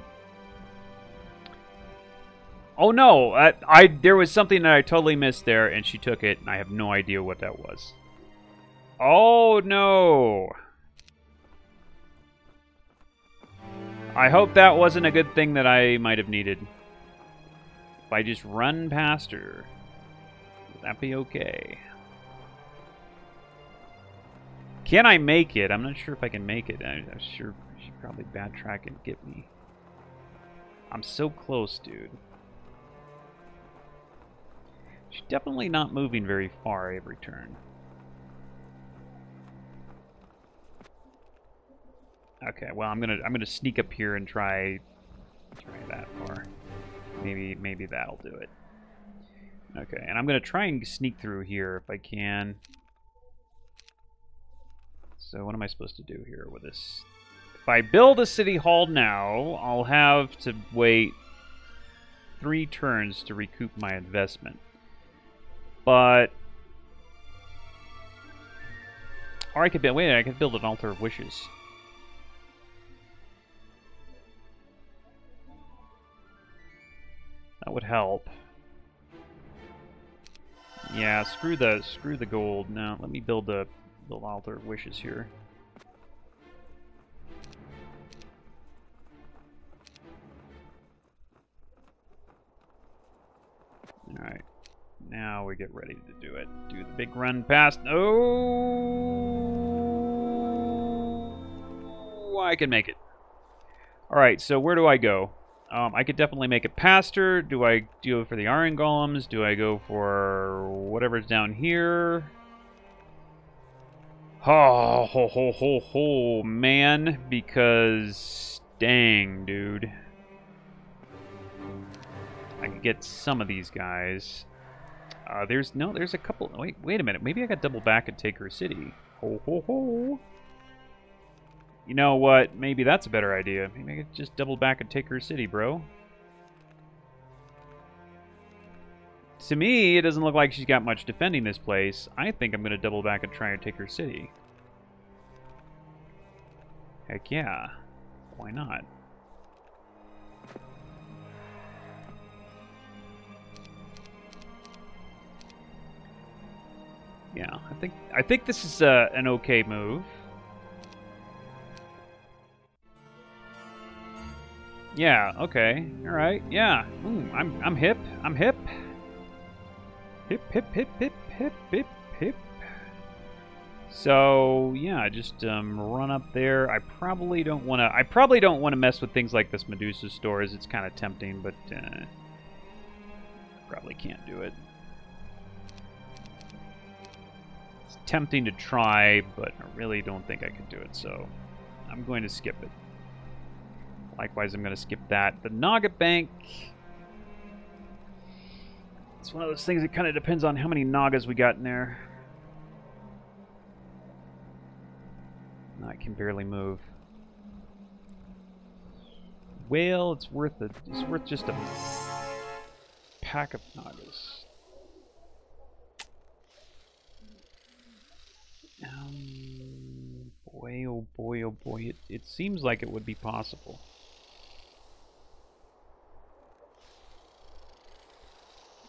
oh no. I, I there was something that I totally missed there and she took it and I have no idea what that was. Oh no. I hope that wasn't a good thing that I might have needed. If I just run past her, would that be okay? Can I make it? I'm not sure if I can make it. I, am sure she probably backtrack and get me. I'm so close, dude. She's definitely not moving very far every turn. Okay, well I'm gonna I'm gonna sneak up here and try try that far. Maybe maybe that'll do it. Okay, and I'm gonna try and sneak through here if I can. So what am I supposed to do here with this? If I build a city hall now, I'll have to wait three turns to recoup my investment. But... Or I could build... Wait, I could build an Altar of Wishes. That would help. Yeah, screw the screw the gold. Now let me build the build altar of wishes here. Alright. Now we get ready to do it. Do the big run past. Oh, I can make it. Alright, so where do I go? Um, I could definitely make it past her. Do I do it for the iron golems? Do I go for whatever's down here? Oh, ho, ho, ho, ho, man. Because, dang, dude. I could get some of these guys. Uh, there's, no, there's a couple. Wait, wait a minute. Maybe I got double back and take her city. Ho, ho, ho. You know what? Maybe that's a better idea. Maybe I could just double back and take her city, bro. To me, it doesn't look like she's got much defending this place. I think I'm going to double back and try and take her city. Heck yeah. Why not? Yeah, I think I think this is uh, an okay move. Yeah, okay. Alright, yeah. Ooh, I'm I'm hip. I'm hip. Hip hip hip hip hip hip hip. So yeah, I just um, run up there. I probably don't want to. I probably don't want to mess with things like this Medusa stores. It's kind of tempting, but uh, probably can't do it. Tempting to try, but I really don't think I can do it. So I'm going to skip it. Likewise, I'm going to skip that. The Naga Bank... It's one of those things that kind of depends on how many Nagas we got in there. I can barely move. Well, it's worth it. It's worth just a pack of Nagas. Um, oh boy, oh boy, it, it seems like it would be possible.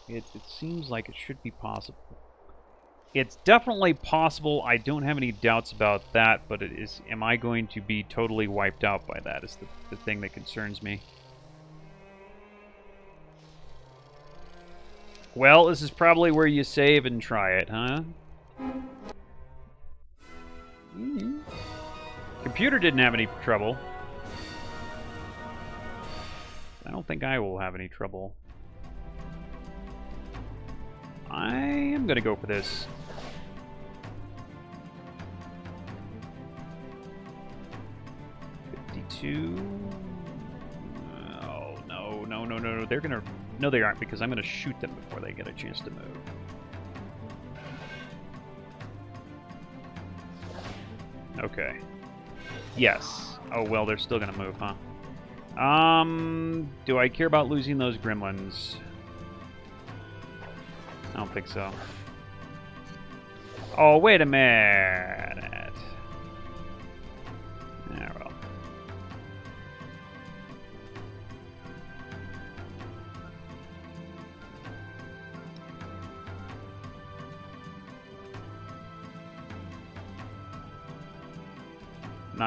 It, it seems like it should be possible. It's definitely possible. I don't have any doubts about that, but it is. Am I going to be totally wiped out by that? Is the, the thing that concerns me. Well, this is probably where you save and try it, huh? Computer didn't have any trouble. I don't think I will have any trouble. I am going to go for this. Fifty-two. Oh no, no, no, no, no! They're gonna. No, they aren't because I'm gonna shoot them before they get a chance to move. Okay. Yes. Oh well, they're still gonna move, huh? Um, do I care about losing those gremlins? I don't think so. Oh, wait a minute.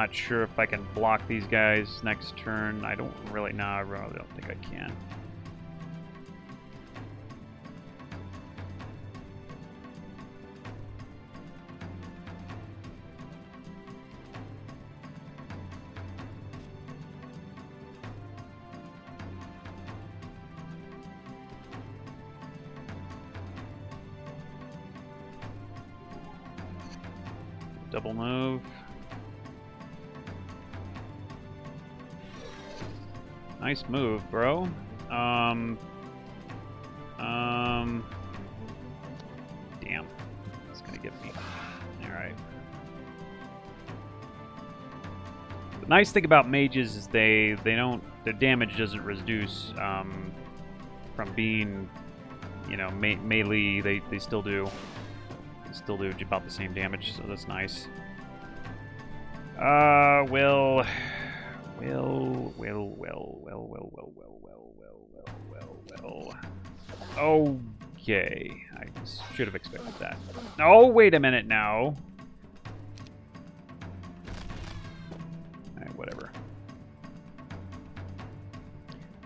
Not sure if I can block these guys next turn. I don't really know. I really don't think I can. Move, bro. Um. Um. Damn. It's gonna get me. Alright. The nice thing about mages is they they don't their damage doesn't reduce um, from being, you know, me melee. They they still do they still do about the same damage, so that's nice. Uh, well, well, well, well, well, well, well, well, well, well, well, well, well. Okay, I should have expected that. Oh, wait a minute now. Alright, whatever.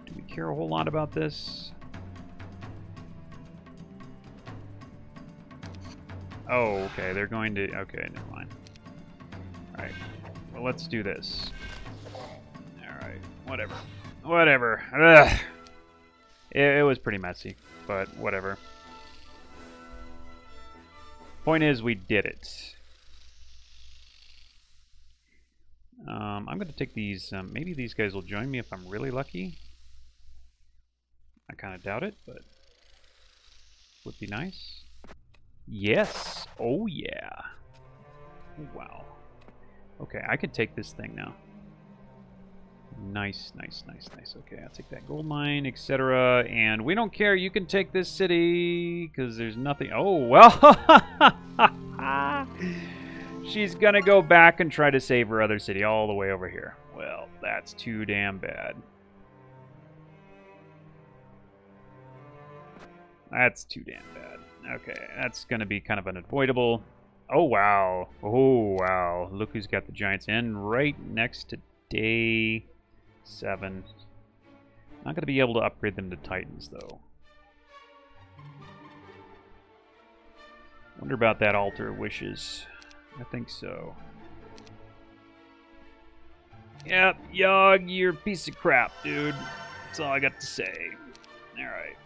Do we care a whole lot about this? Oh, okay, they're going to... Okay, never mind. Alright, well, let's do this. Whatever. Whatever. Ugh. It, it was pretty messy, but whatever. Point is, we did it. Um, I'm going to take these. Um, maybe these guys will join me if I'm really lucky. I kind of doubt it, but would be nice. Yes. Oh, yeah. Wow. Okay, I could take this thing now. Nice, nice, nice, nice. Okay, I'll take that gold mine, etc. And we don't care. You can take this city because there's nothing. Oh, well. She's going to go back and try to save her other city all the way over here. Well, that's too damn bad. That's too damn bad. Okay, that's going to be kind of unavoidable. Oh, wow. Oh, wow. Look who's got the Giants in right next to day seven. Not going to be able to upgrade them to Titans, though. Wonder about that altar of wishes. I think so. Yep, Yog, you're a piece of crap, dude. That's all I got to say. Alright.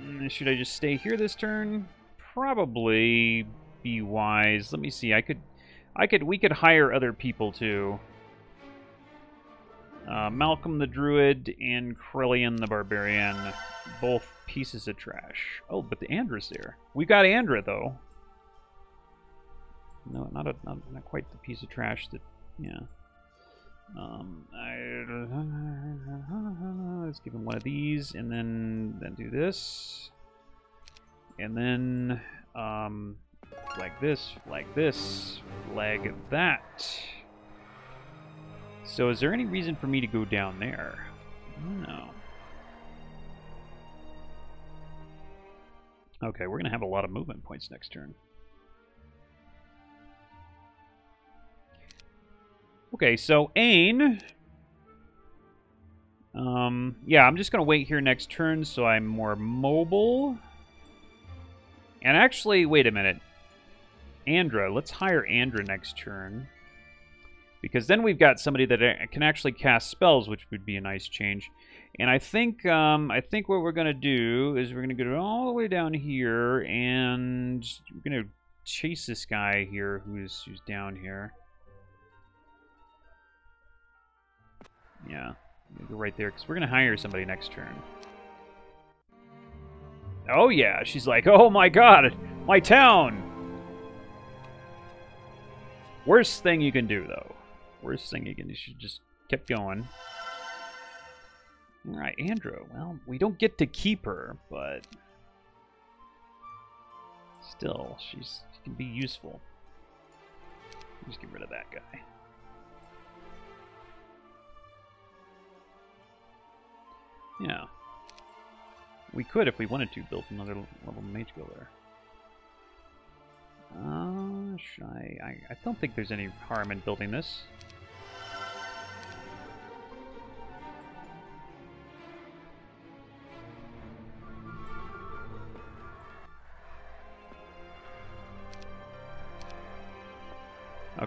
Mm, should I just stay here this turn? Probably be wise. Let me see. I could I could we could hire other people too. Uh, Malcom the Druid and Krellion the Barbarian. Both pieces of trash. Oh, but the Andra's there. We got Andra though. No, not a not, not quite the piece of trash that yeah. Um, I, let's give him one of these, and then then do this, and then um, like this, like this, like that. So is there any reason for me to go down there? No. Okay, we're going to have a lot of movement points next turn. Okay, so Aine. Um, yeah, I'm just going to wait here next turn so I'm more mobile. And actually, wait a minute. Andra, let's hire Andra next turn. Because then we've got somebody that uh, can actually cast spells, which would be a nice change. And I think um, I think what we're going to do is we're going to go all the way down here, and we're going to chase this guy here who's, who's down here. Yeah, go right there, because we're going to hire somebody next turn. Oh yeah, she's like, oh my god, my town! Worst thing you can do, though. You can do, you should just kept going. Alright, Andra. Well, we don't get to keep her, but... Still, she's she can be useful. Just get rid of that guy. Yeah. We could, if we wanted to, build another level mage builder. Uh, I, I... I don't think there's any harm in building this.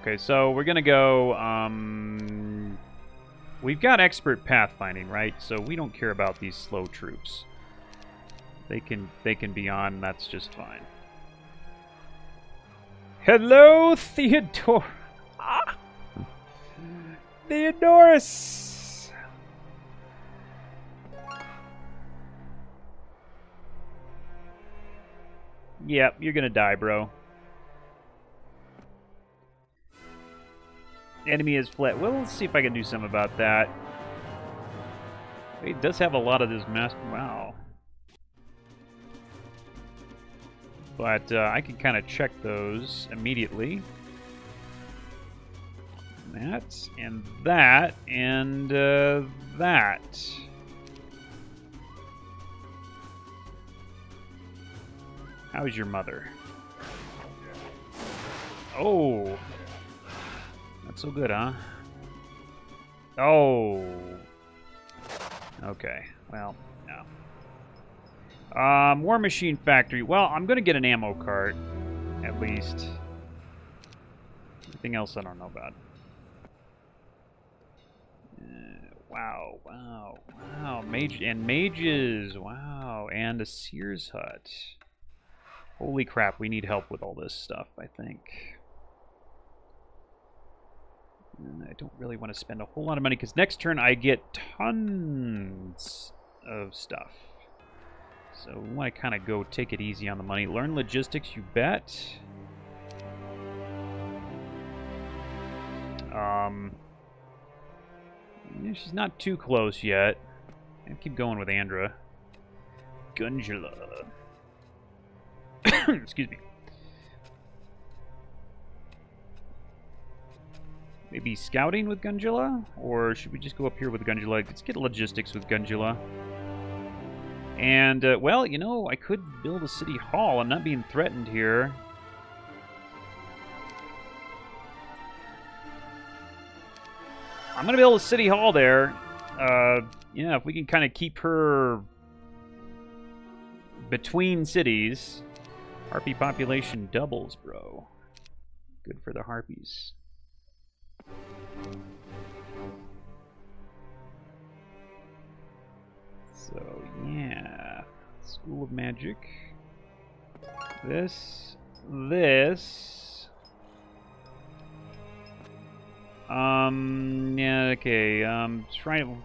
Okay, so we're gonna go, um... We've got expert pathfinding, right? So we don't care about these slow troops. They can they can be on, that's just fine. Hello, Theodore. Ah. Theodorus. Yep, you're gonna die, bro. enemy is flat. Well, let's see if I can do something about that. It does have a lot of this master. Wow. But uh, I can kind of check those immediately. That, and that, and uh, that. How's your mother? Oh, so good, huh? Oh. Okay. Well, no. Um, War Machine Factory. Well, I'm going to get an ammo cart, at least. Anything else I don't know about. Uh, wow, wow, wow. Mage and mages. Wow. And a Seer's hut. Holy crap, we need help with all this stuff, I think. And I don't really want to spend a whole lot of money, because next turn I get tons of stuff. So we want to kind of go take it easy on the money. Learn logistics, you bet. Um, she's not too close yet. I keep going with Andra. Gundula. Excuse me. Maybe scouting with Gundula? Or should we just go up here with Gundula? Let's get logistics with Gundula. And, uh, well, you know, I could build a city hall. I'm not being threatened here. I'm going to build a city hall there. Uh, yeah, if we can kind of keep her between cities. Harpy population doubles, bro. Good for the harpies. So, yeah. School of Magic. This. This. Um, yeah, okay. Um, shrine.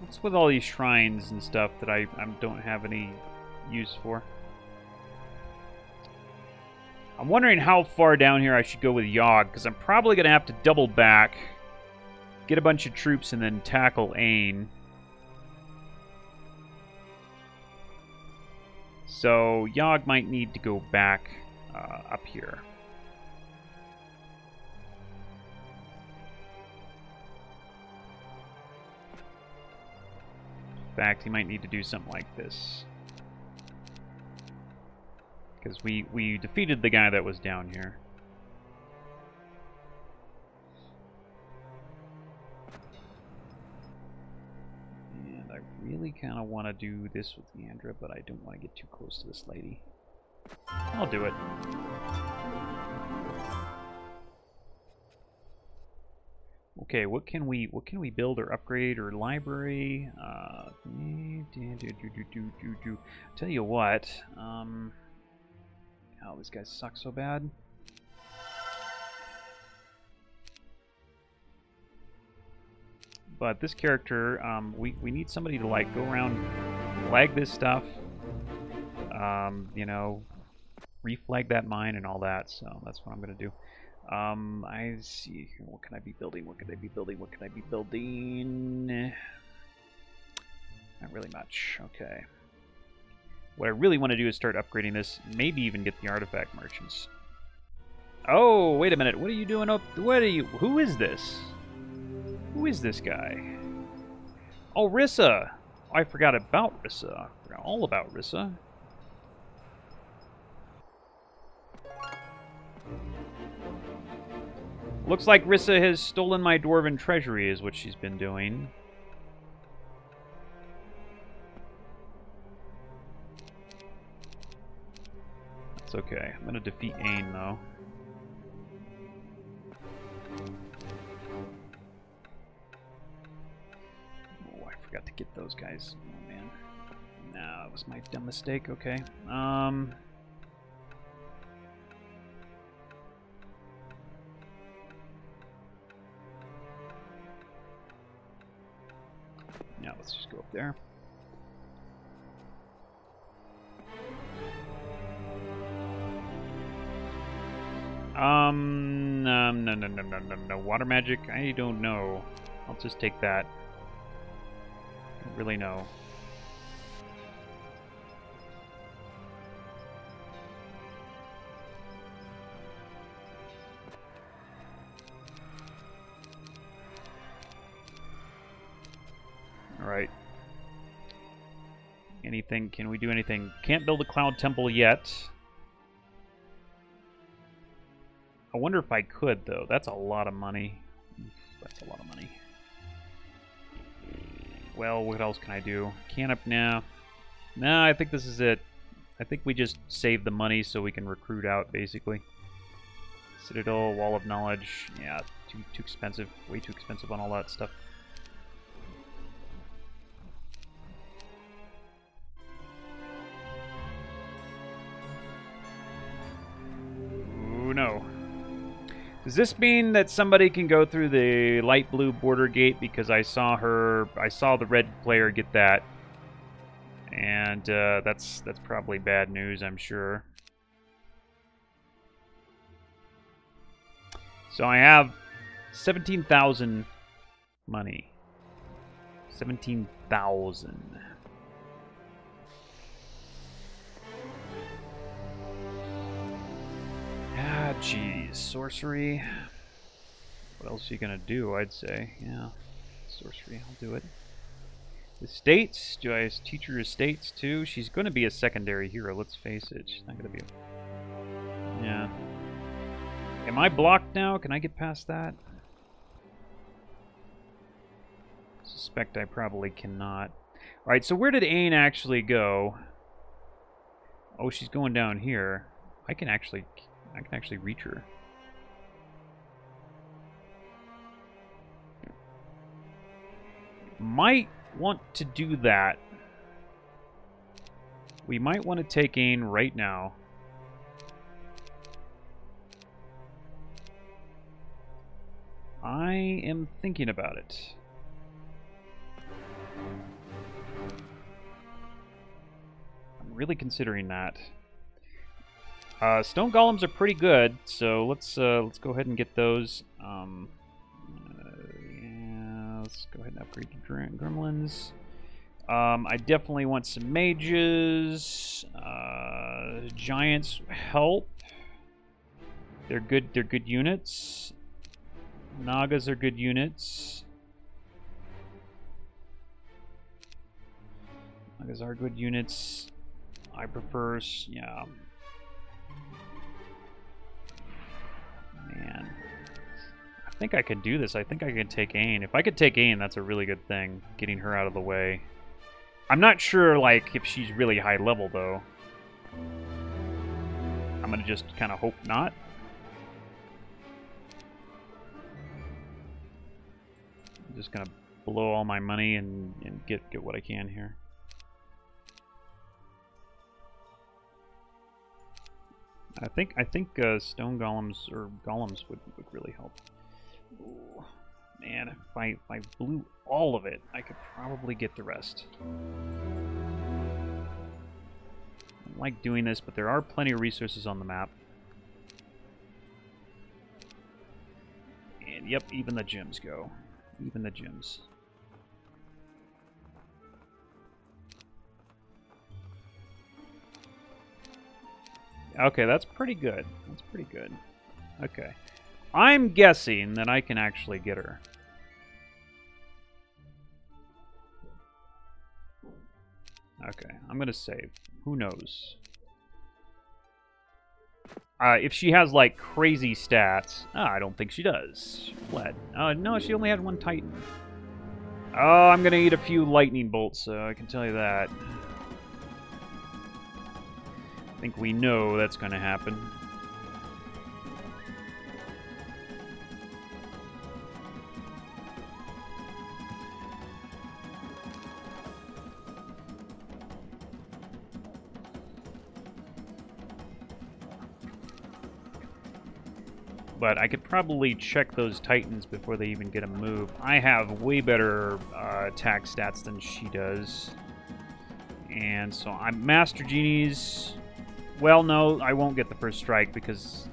What's with all these shrines and stuff that I, I don't have any use for? I'm wondering how far down here I should go with Yog, because I'm probably going to have to double back, get a bunch of troops, and then tackle Aine. So Yog might need to go back uh, up here. In fact, he might need to do something like this. Because we, we defeated the guy that was down here. Really kind of want to do this with Leandra, but I don't want to get too close to this lady. I'll do it. Okay, what can we what can we build or upgrade or library? Uh, tell you what, um, Oh, these guys suck so bad. But this character, um, we, we need somebody to like go around, flag this stuff, um, you know, reflag that mine and all that. So that's what I'm going to do. Um, I see. What can I be building? What can I be building? What can I be building? Not really much. Okay. What I really want to do is start upgrading this, maybe even get the artifact merchants. Oh, wait a minute. What are you doing up? What are you? Who is this? Who is this guy? Oh, Rissa. I forgot about Rissa. I forgot all about Rissa. Looks like Rissa has stolen my dwarven treasury, is what she's been doing. It's okay. I'm gonna defeat Aine, though. Forgot to get those guys. Oh, man. Nah, that was my dumb mistake. Okay. Um... Yeah, let's just go up there. Um, um, no, no, no, no, no, no. Water magic? I don't know. I'll just take that really know. Alright. Anything, can we do anything? Can't build a cloud temple yet. I wonder if I could, though. That's a lot of money. That's a lot of money. Well, what else can I do? Can up now. Nah, I think this is it. I think we just save the money so we can recruit out, basically. Citadel, Wall of Knowledge. Yeah, too, too expensive. Way too expensive on all that stuff. Does this mean that somebody can go through the light blue border gate? Because I saw her, I saw the red player get that. And uh, that's, that's probably bad news, I'm sure. So I have 17,000 money. 17,000. Ah, jeez. Sorcery. What else are you gonna do, I'd say? Yeah. Sorcery, I'll do it. Estates? Do I teach her estates too? She's gonna be a secondary hero, let's face it. She's not gonna be a... Yeah. Am I blocked now? Can I get past that? Suspect I probably cannot. Alright, so where did Aine actually go? Oh, she's going down here. I can actually I can actually reach her. Might want to do that. We might want to take Aine right now. I am thinking about it. I'm really considering that. Uh, stone golems are pretty good, so let's uh, let's go ahead and get those. Um, uh, yeah, let's go ahead and upgrade to gremlins. Um, I definitely want some mages. Uh, giants help. They're good. They're good units. Nagas are good units. Nagas are good units. I prefer, yeah. Think I can do this. I think I can take Aine. If I could take Aine, that's a really good thing. Getting her out of the way. I'm not sure, like, if she's really high level, though. I'm gonna just kind of hope not. I'm just gonna blow all my money and, and get, get what I can here. I think I think uh, stone golems or golems would, would really help. Ooh, man, if I if I blew all of it, I could probably get the rest. I like doing this, but there are plenty of resources on the map. And yep, even the gems go. Even the gems. Okay, that's pretty good. That's pretty good. Okay. I'm guessing that I can actually get her. Okay, I'm gonna save. Who knows? Uh, if she has, like, crazy stats... Oh, I don't think she does. What? Uh, no, she only had one Titan. Oh, I'm gonna eat a few lightning bolts, so I can tell you that. I think we know that's going to happen. But I could probably check those Titans before they even get a move. I have way better uh, attack stats than she does. And so I'm Master Genies well, no, I won't get the first strike because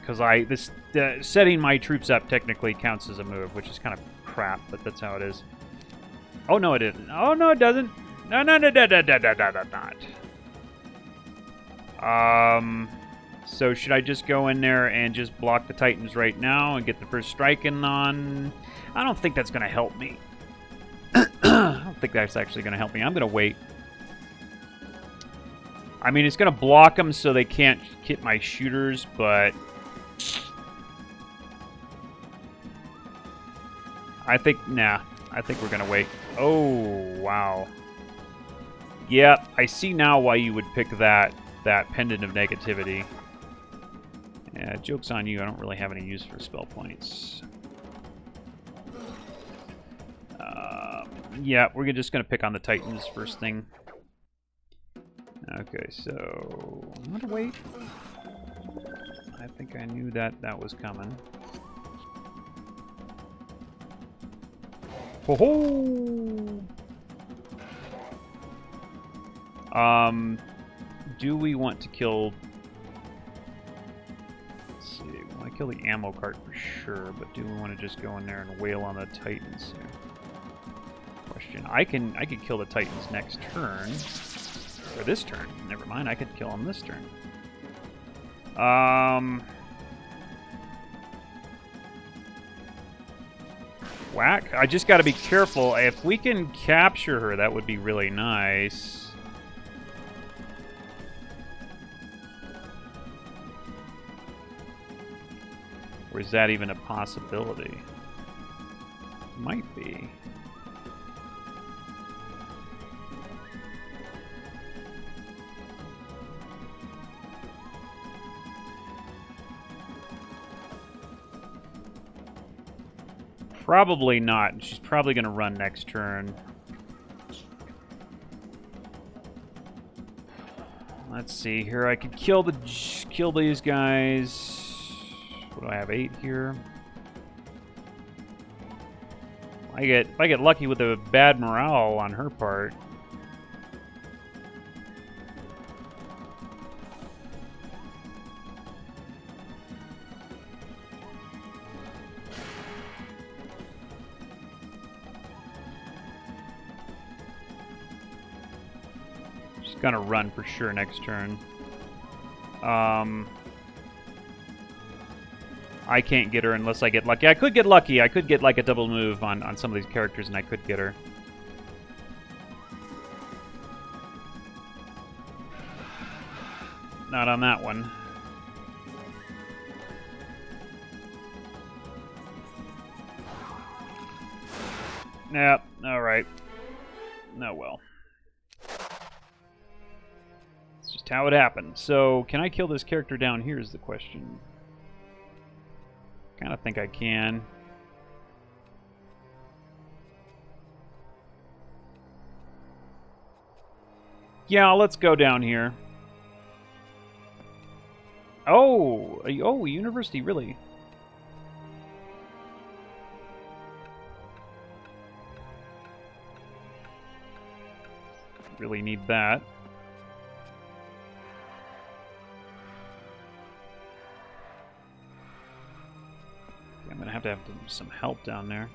because I this uh, setting my troops up technically counts as a move, which is kind of crap, but that's how it is. Oh no, it isn't. Oh no, it doesn't. No, no, no, no, no, no, no, no, not. Um. So should I just go in there and just block the Titans right now and get the first strike in on? I don't think that's going to help me. I don't think that's actually going to help me. I'm going to wait. I mean, it's going to block them so they can't hit my shooters, but... I think, nah. I think we're going to wait. Oh, wow. Yeah, I see now why you would pick that, that Pendant of Negativity. Yeah, joke's on you. I don't really have any use for spell points. Um, yeah, we're just going to pick on the Titans first thing. Okay, so... I'm going to wait. I think I knew that that was coming. Ho ho! Um, do we want to kill... kill the ammo cart for sure, but do we want to just go in there and wail on the Titans? Question. I can, I could kill the Titans next turn. Or this turn. Never mind, I could kill them this turn. Um... Whack. I just got to be careful. If we can capture her, that would be really nice. Or is that even a possibility? Might be. Probably not. She's probably going to run next turn. Let's see here. I could kill the kill these guys. What do I have? Eight here. I get if I get lucky with a bad morale on her part. She's gonna run for sure next turn. Um, I can't get her unless I get lucky. I could get lucky. I could get like a double move on, on some of these characters and I could get her. Not on that one. Yep, alright. No, oh, well. It's just how it happened. So, can I kill this character down here is the question. Kind of think I can. Yeah, let's go down here. Oh, oh, university, really? Really need that. I'm gonna have to have some help down there.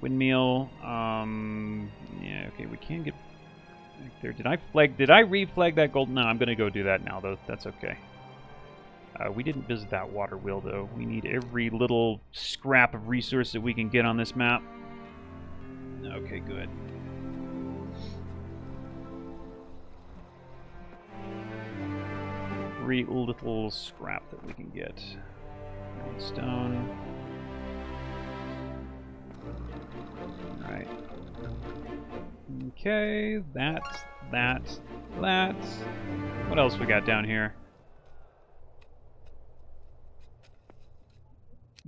Windmill, um, yeah, okay, we can get back there. Did I flag, did I reflag that gold? No, I'm gonna go do that now, though. That's okay. Uh, we didn't visit that water wheel, though. We need every little scrap of resource that we can get on this map. Okay, good. Every little scrap that we can get. Stone. Alright. Okay, that, that, that. What else we got down here?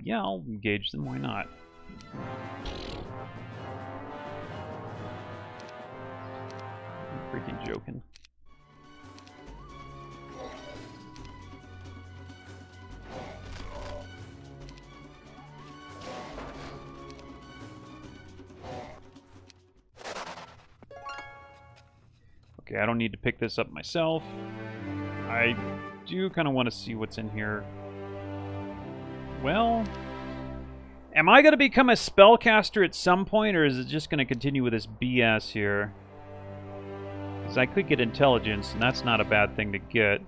Yeah, I'll engage them, why not? I'm freaking joking. Okay, I don't need to pick this up myself. I do kind of want to see what's in here. Well, am I going to become a spellcaster at some point, or is it just going to continue with this BS here? Because I could get intelligence, and that's not a bad thing to get.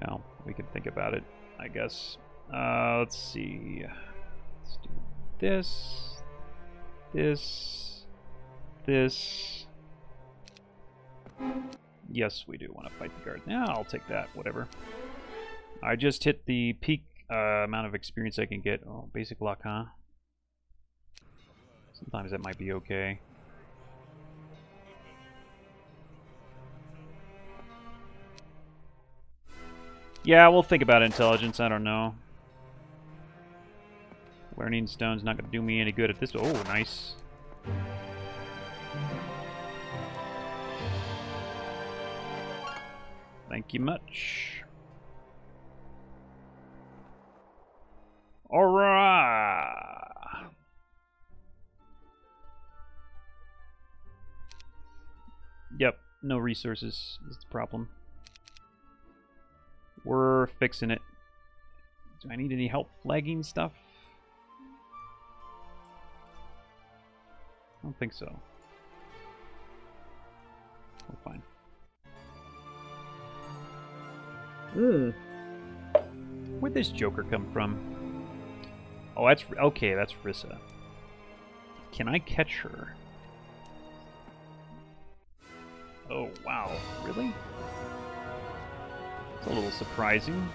Well, we can think about it, I guess. Uh, let's see. Let's do this, this, this. Yes, we do want to fight the guard. Yeah, I'll take that. Whatever. I just hit the peak uh, amount of experience I can get. Oh, basic luck, huh? Sometimes that might be okay. Yeah, we'll think about intelligence. I don't know. Learning stone's not going to do me any good at this. Oh, nice. Thank you much. Alright. Yep, no resources is the problem. We're fixing it. Do I need any help flagging stuff? I don't think so. We're fine. Hmm. Where'd this Joker come from? Oh, that's... Okay, that's Rissa. Can I catch her? Oh, wow. Really? It's a little surprising.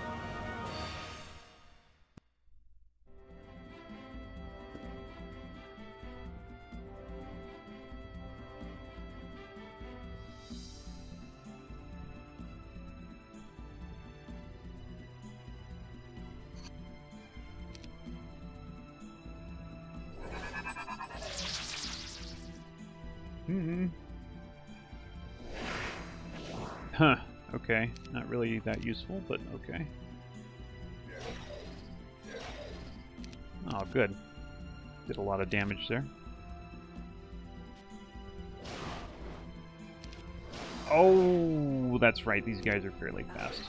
Not really that useful, but okay. Oh, good. Did a lot of damage there. Oh, that's right. These guys are fairly fast.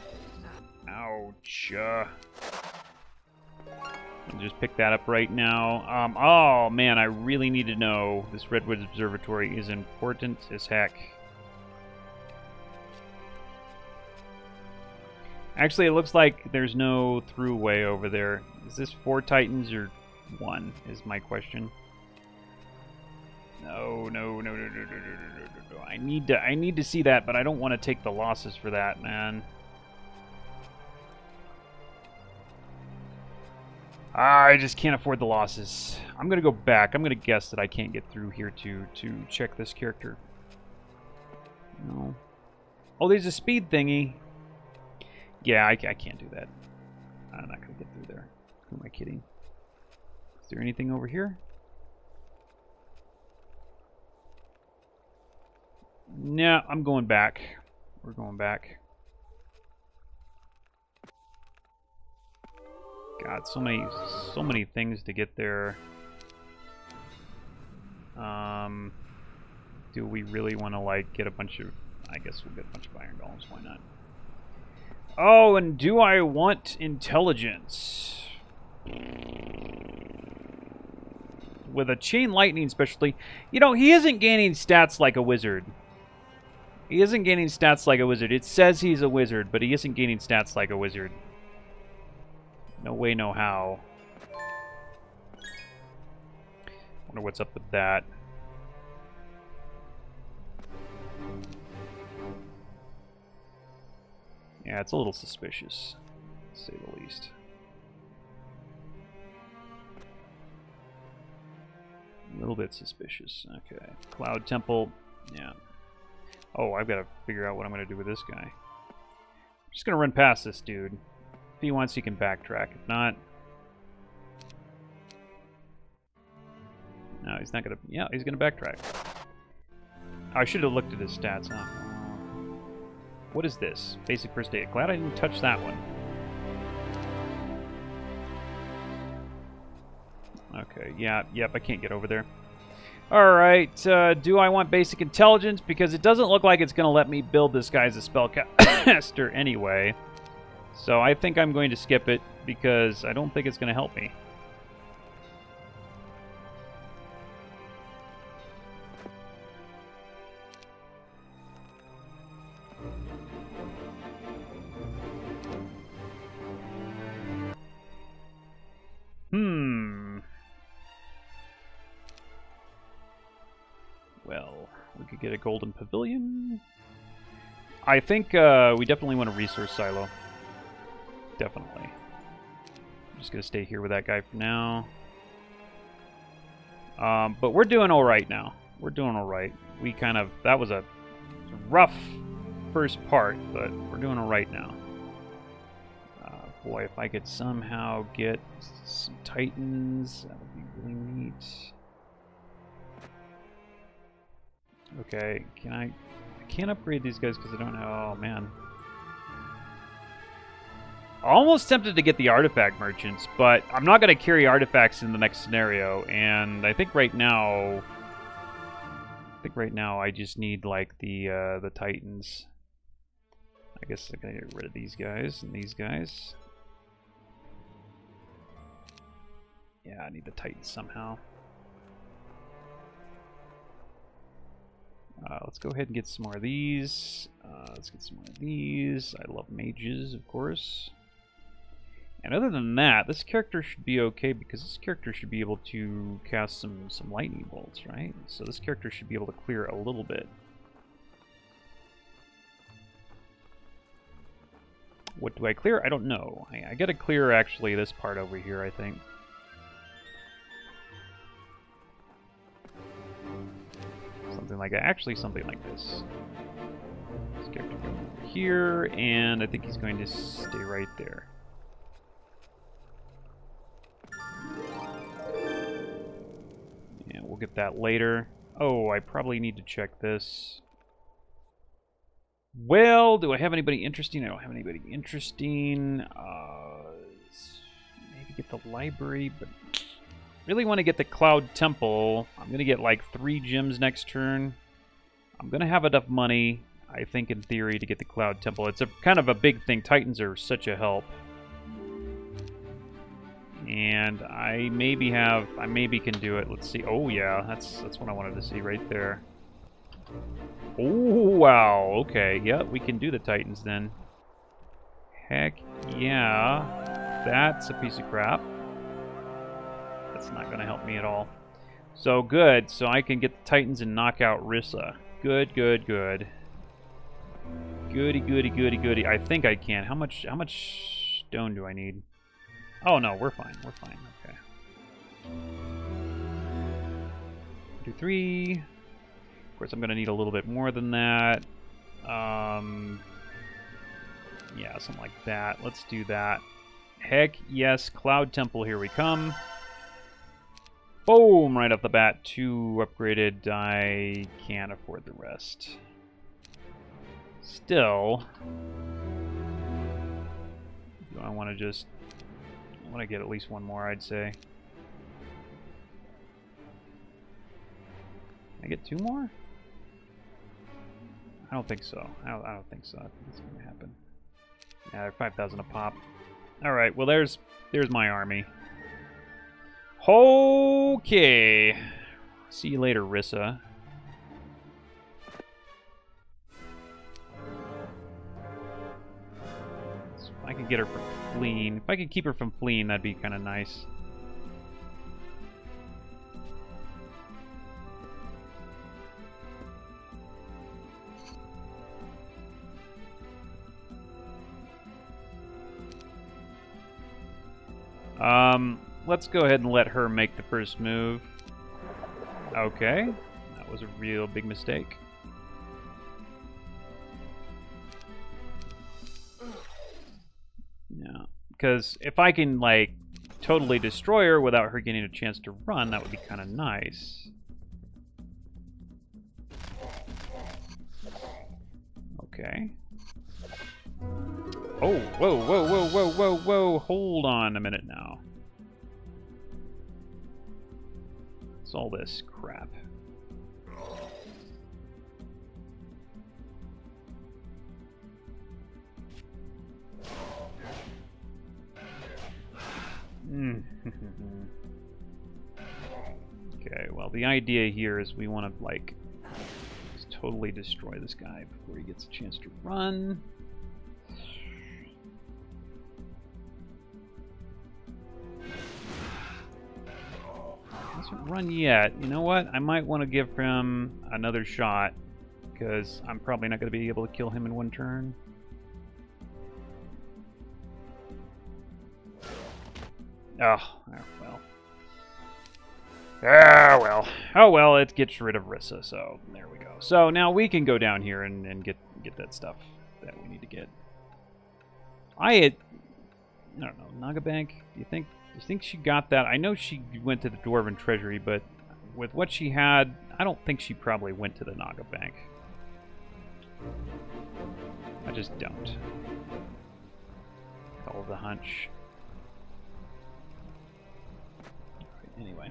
Ouch. Uh, I'll just pick that up right now. Um, oh, man, I really need to know. This Redwood Observatory is important as heck. Actually, it looks like there's no throughway over there. Is this four titans or one? Is my question. No, no, no, no, no, no, no, no, no, no. I need to, I need to see that, but I don't want to take the losses for that, man. I just can't afford the losses. I'm gonna go back. I'm gonna guess that I can't get through here to to check this character. No. Oh, there's a speed thingy. Yeah, I, I can't do that. I'm not going to get through there. Who am I kidding? Is there anything over here? No, I'm going back. We're going back. God, so many, so many things to get there. Um, do we really want to like get a bunch of? I guess we'll get a bunch of iron golems. Why not? Oh, and do I want intelligence? With a chain lightning specialty, you know, he isn't gaining stats like a wizard. He isn't gaining stats like a wizard. It says he's a wizard, but he isn't gaining stats like a wizard. No way, no how. Wonder what's up with that. Yeah, it's a little suspicious, to say the least. A little bit suspicious. Okay. Cloud Temple. Yeah. Oh, I've got to figure out what I'm going to do with this guy. I'm just going to run past this dude. If he wants, he can backtrack. If not... No, he's not going to... Yeah, he's going to backtrack. I should have looked at his stats, huh? What is this? Basic first aid. Glad I didn't touch that one. Okay, yeah, yep, I can't get over there. Alright, uh, do I want basic intelligence? Because it doesn't look like it's going to let me build this guy as a spellcaster anyway. So I think I'm going to skip it because I don't think it's going to help me. Get a golden pavilion. I think uh, we definitely want a resource silo. Definitely. I'm just gonna stay here with that guy for now. Um, but we're doing all right now. We're doing all right. We kind of that was a rough first part, but we're doing all right now. Uh, boy, if I could somehow get some titans, that would be really neat. Okay, can I? I can't upgrade these guys because I don't know. Oh man. Almost tempted to get the artifact merchants, but I'm not going to carry artifacts in the next scenario, and I think right now, I think right now I just need like the uh, the titans. I guess I gotta get rid of these guys and these guys. Yeah, I need the titans somehow. Uh, let's go ahead and get some more of these. Uh, let's get some more of these. I love mages, of course. And other than that, this character should be okay because this character should be able to cast some, some lightning bolts, right? So this character should be able to clear a little bit. What do I clear? I don't know. I, I gotta clear actually this part over here, I think. Something like that. Actually, something like this. Here, and I think he's going to stay right there. Yeah, we'll get that later. Oh, I probably need to check this. Well, do I have anybody interesting? I don't have anybody interesting. Uh, maybe get the library, but really want to get the Cloud Temple. I'm going to get like three gems next turn. I'm going to have enough money, I think, in theory, to get the Cloud Temple. It's a kind of a big thing. Titans are such a help. And I maybe have, I maybe can do it. Let's see. Oh, yeah, that's, that's what I wanted to see right there. Oh, wow. Okay, yeah, we can do the Titans then. Heck yeah. That's a piece of crap. That's not going to help me at all. So good. So I can get the Titans and knock out Rissa. Good, good, good. Goody, goody, goody, goody. I think I can. How much? How much stone do I need? Oh no, we're fine. We're fine. Okay. Two, three. Of course, I'm gonna need a little bit more than that. Um. Yeah, something like that. Let's do that. Heck yes, Cloud Temple, here we come. Boom! Right off the bat, two upgraded. I can't afford the rest. Still, do I want to just... I want to get at least one more, I'd say. I get two more? I don't think so. I don't, I don't think so. I think it's going to happen. Yeah, they're 5,000 a pop. Alright, well there's there's my army. Okay. See you later, Rissa. I could get her from fleeing. If I could keep her from fleeing, that'd be kind of nice. Um, let's go ahead and let her make the first move. Okay. That was a real big mistake. Yeah. Because if I can, like, totally destroy her without her getting a chance to run, that would be kind of nice. Okay. Oh, whoa, whoa, whoa, whoa, whoa, whoa. Hold on a minute now. What's all this crap? Hmm. okay, well, the idea here is we want to, like, just totally destroy this guy before he gets a chance to run. Hasn't run yet. You know what? I might want to give him another shot because I'm probably not going to be able to kill him in one turn. Oh, well. Ah, well. Oh, well, it gets rid of Rissa, so there we go. So now we can go down here and, and get, get that stuff that we need to get. I had... I don't know, Naga Bank, do you think, you think she got that? I know she went to the Dwarven Treasury, but with what she had, I don't think she probably went to the Naga Bank. I just don't. Follow the hunch. Anyway.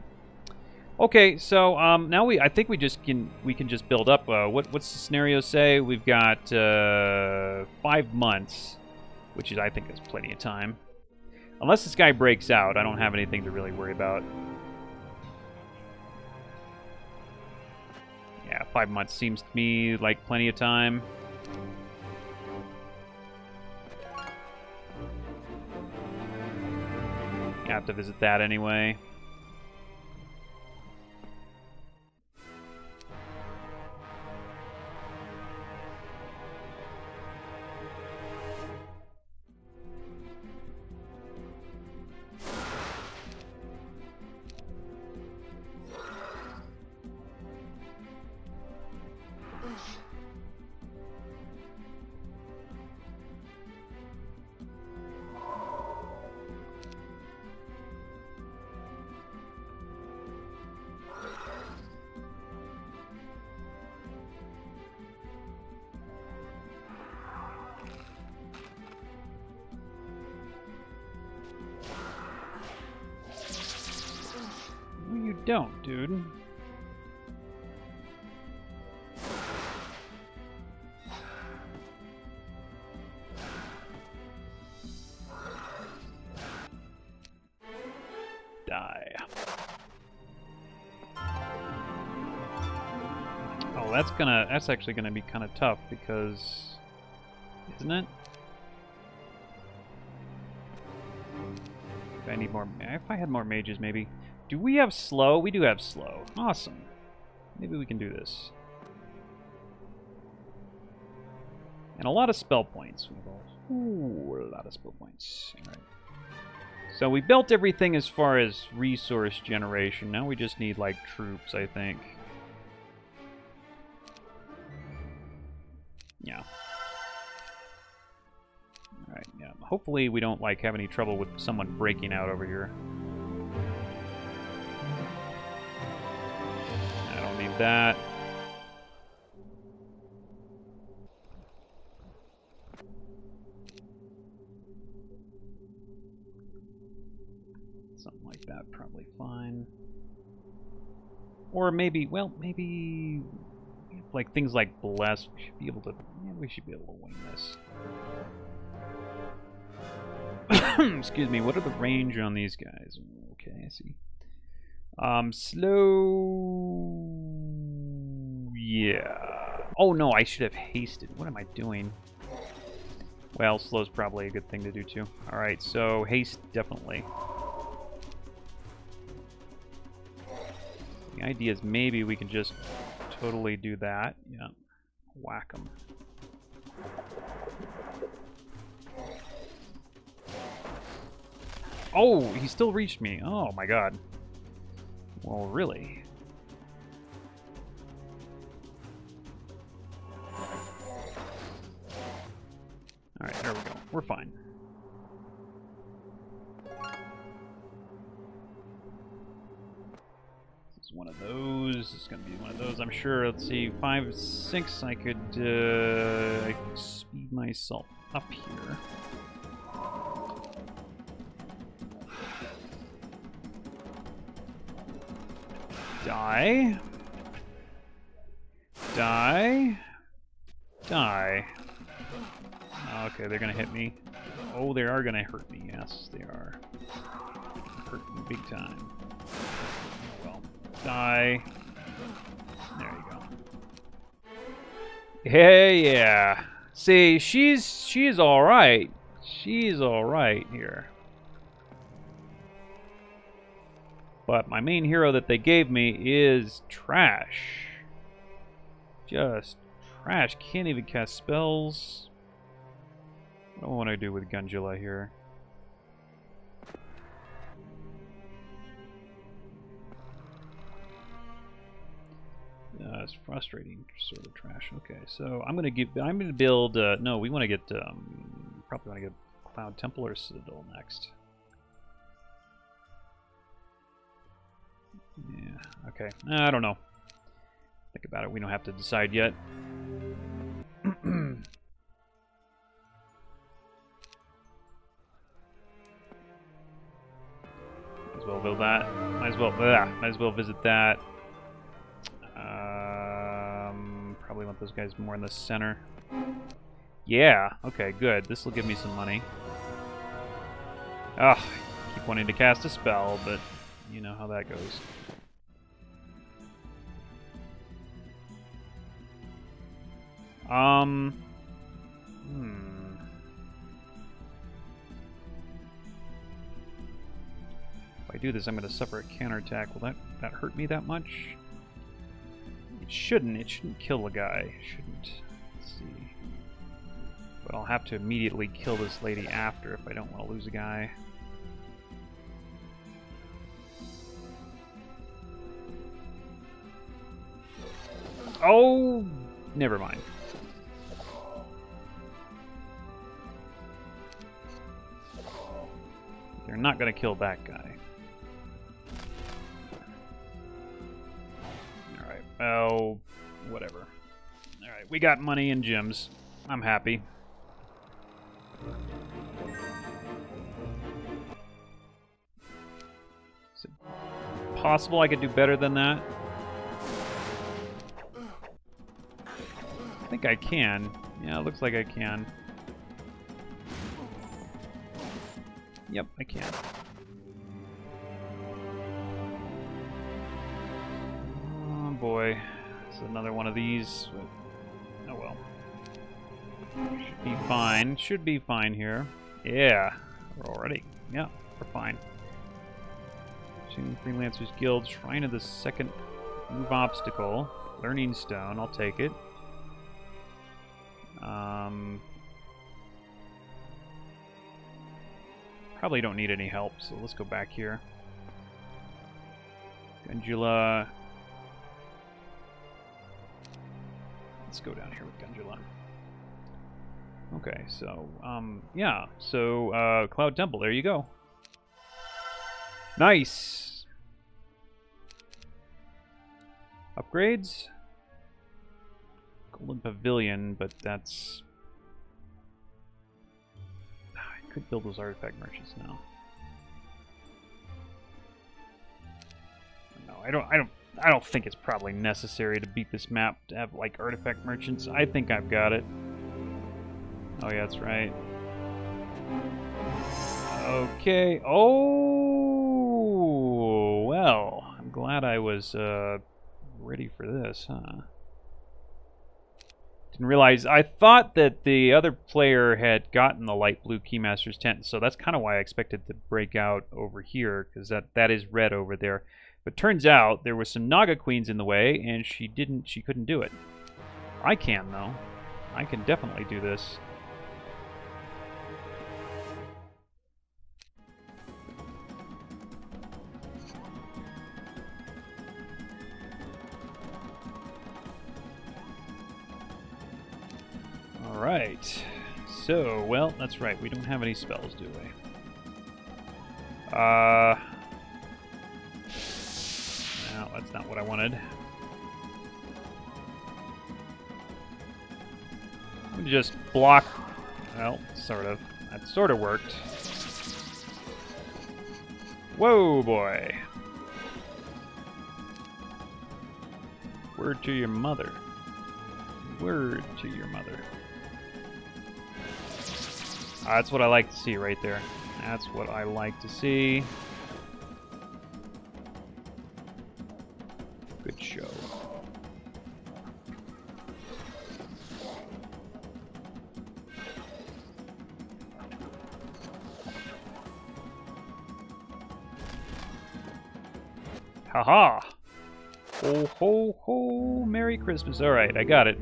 Okay, so um, now we I think we just can we can just build up. Uh, what what's the scenario say? We've got uh, five months, which is I think is plenty of time. Unless this guy breaks out, I don't have anything to really worry about. Yeah, five months seems to me like plenty of time. You have to visit that anyway. Gonna, that's actually gonna be kind of tough because, isn't it? If I need more, eh, if I had more mages, maybe. Do we have slow? We do have slow. Awesome. Maybe we can do this. And a lot of spell points. Ooh, a lot of spell points. All right. So we built everything as far as resource generation. Now we just need, like, troops, I think. Hopefully we don't, like, have any trouble with someone breaking out over here. I don't need that. Something like that, probably fine. Or maybe, well, maybe like things like bless. We should be able to. Yeah, we should be able to wing this. Excuse me. What are the range on these guys? Okay, I see. Um, slow... Yeah. Oh no, I should have hasted. What am I doing? Well, slow's probably a good thing to do too. Alright, so haste, definitely. The idea is maybe we can just totally do that. Yeah. Whack them. Oh, he still reached me. Oh my god. Well, really? Alright, there we go. We're fine. This is one of those. This is going to be one of those, I'm sure. Let's see. Five, six. I could, uh, I could speed myself up here. Die. Die. Die. Okay, they're gonna hit me. Oh, they are gonna hurt me. Yes, they are. Hurt me big time. Well, die. There you go. Yeah, yeah. See, she's she's all right. She's all right here. But my main hero that they gave me is trash. Just Trash. Can't even cast spells. I want to do with Gundula here? Uh, it's frustrating, sort of trash. Okay, so I'm gonna give. I'm gonna build. Uh, no, we want to get. Um, probably want to get Cloud Temple or Citadel next. Yeah. Okay. I don't know. Think about it. We don't have to decide yet. Might as well build that. Might as well. Blah, might as well visit that. Um, probably want those guys more in the center. Yeah. Okay. Good. This will give me some money. Ah, keep wanting to cast a spell, but you know how that goes. Um. Hmm. If I do this, I'm going to suffer a counterattack. Will that that hurt me that much? It shouldn't. It shouldn't kill the guy. It shouldn't. Let's see. But I'll have to immediately kill this lady after if I don't want to lose a guy. Oh, never mind. They're not going to kill that guy. Alright, well, whatever. Alright, we got money and gems. I'm happy. Is it possible I could do better than that? Think I can. Yeah, it looks like I can. Yep, I can. Oh boy. It's another one of these. Oh well. Should be fine. Should be fine here. Yeah. We're already. Yeah, we're fine. Freelancers Guild. Shrine of the Second Move Obstacle. Learning Stone. I'll take it. Um, probably don't need any help, so let's go back here. Gundula. Let's go down here with Gundula. Okay, so, um, yeah, so, uh, Cloud Temple, there you go. Nice! Upgrades? Golden Pavilion, but that's... I could build those artifact merchants now. No, I don't. I don't. I don't think it's probably necessary to beat this map to have like artifact merchants. I think I've got it. Oh yeah, that's right. Okay. Oh well. I'm glad I was uh, ready for this, huh? Didn't realize. I thought that the other player had gotten the light blue Keymaster's tent, so that's kind of why I expected to break out over here, because that that is red over there. But turns out there was some Naga Queens in the way, and she didn't. She couldn't do it. I can though. I can definitely do this. All right. So, well, that's right. We don't have any spells, do we? Uh. No, that's not what I wanted. Just block. Well, sort of. That sort of worked. Whoa, boy. Word to your mother. Word to your mother. That's what I like to see right there. That's what I like to see. Good show. Haha! Ho ho ho! Merry Christmas. Alright, I got it.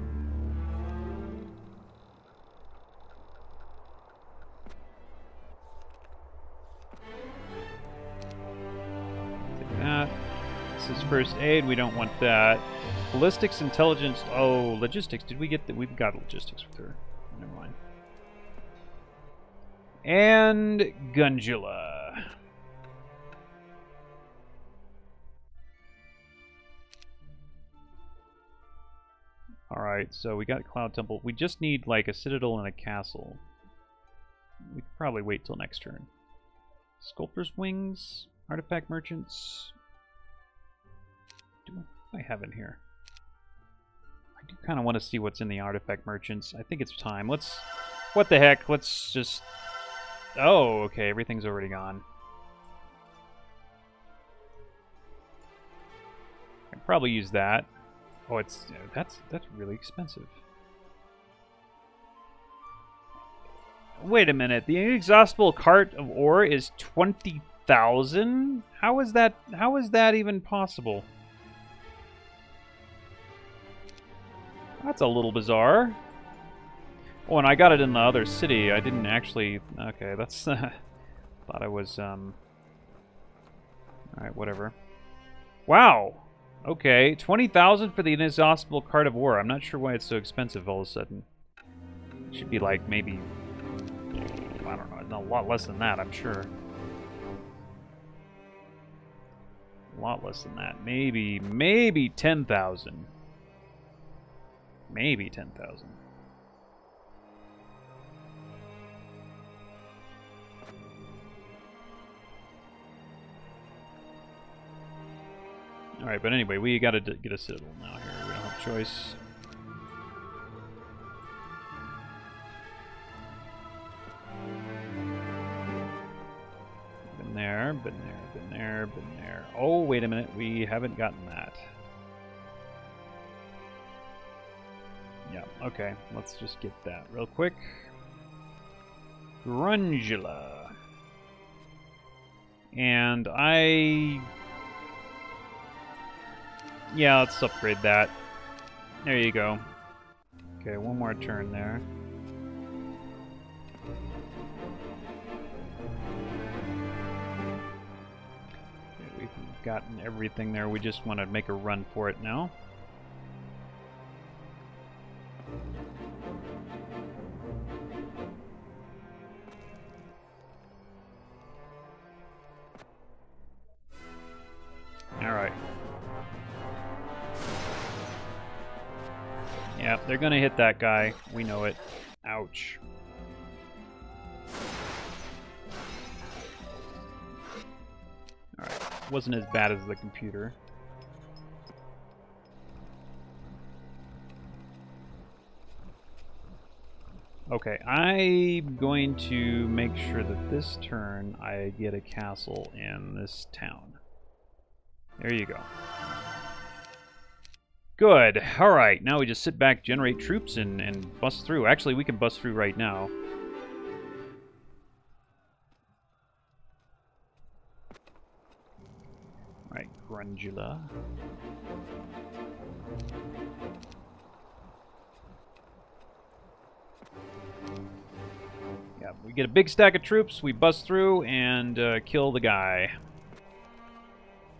First aid. We don't want that. Ballistics, intelligence. Oh, logistics. Did we get that? We've got logistics with her. Never mind. And Gundula. Alright, so we got Cloud Temple. We just need, like, a citadel and a castle. We could probably wait till next turn. Sculptor's Wings, Artifact Merchants. I have in here? I do kind of want to see what's in the Artifact Merchants. I think it's time. Let's... What the heck? Let's just... Oh, okay. Everything's already gone. I probably use that. Oh, it's that's that's really expensive. Wait a minute. The inexhaustible cart of ore is twenty thousand. How is that? How is that even possible? That's a little bizarre. Oh, and I got it in the other city. I didn't actually. Okay, that's. thought I was. Um. All right, whatever. Wow. Okay, 20,000 for the inexhaustible cart of ore. I'm not sure why it's so expensive all of a sudden. It should be like maybe, I don't know, a lot less than that, I'm sure. A lot less than that. Maybe, maybe 10,000. Maybe 10,000. Alright, but anyway, we gotta get a citadel now here. We don't have a choice. Been there, been there, been there, been there. Oh, wait a minute, we haven't gotten that. Yeah, okay, let's just get that real quick. Grungula. And I yeah, let's upgrade that. There you go. Okay, one more turn there. Okay, we've gotten everything there. We just want to make a run for it now. They're gonna hit that guy. We know it. Ouch. Alright. Wasn't as bad as the computer. Okay, I'm going to make sure that this turn I get a castle in this town. There you go. Good. All right. Now we just sit back, generate troops, and, and bust through. Actually, we can bust through right now. All right, Grungula. Yeah, we get a big stack of troops, we bust through, and uh, kill the guy.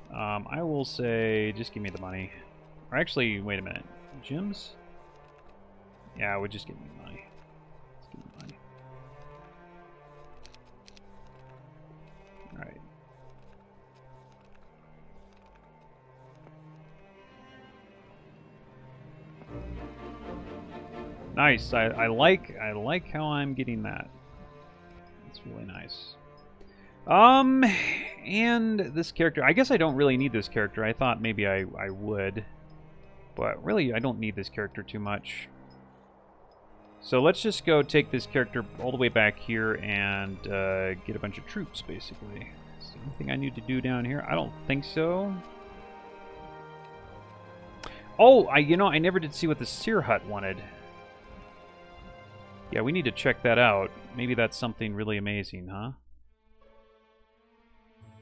Um, I will say, just give me the money. Or actually, wait a minute. Gems? Yeah, would just me money. Let's me money. Alright. Nice. I, I like I like how I'm getting that. It's really nice. Um, and this character. I guess I don't really need this character. I thought maybe I, I would. But really, I don't need this character too much. So let's just go take this character all the way back here and uh, get a bunch of troops, basically. Is there anything I need to do down here? I don't think so. Oh, I you know, I never did see what the Seer Hut wanted. Yeah, we need to check that out. Maybe that's something really amazing, huh?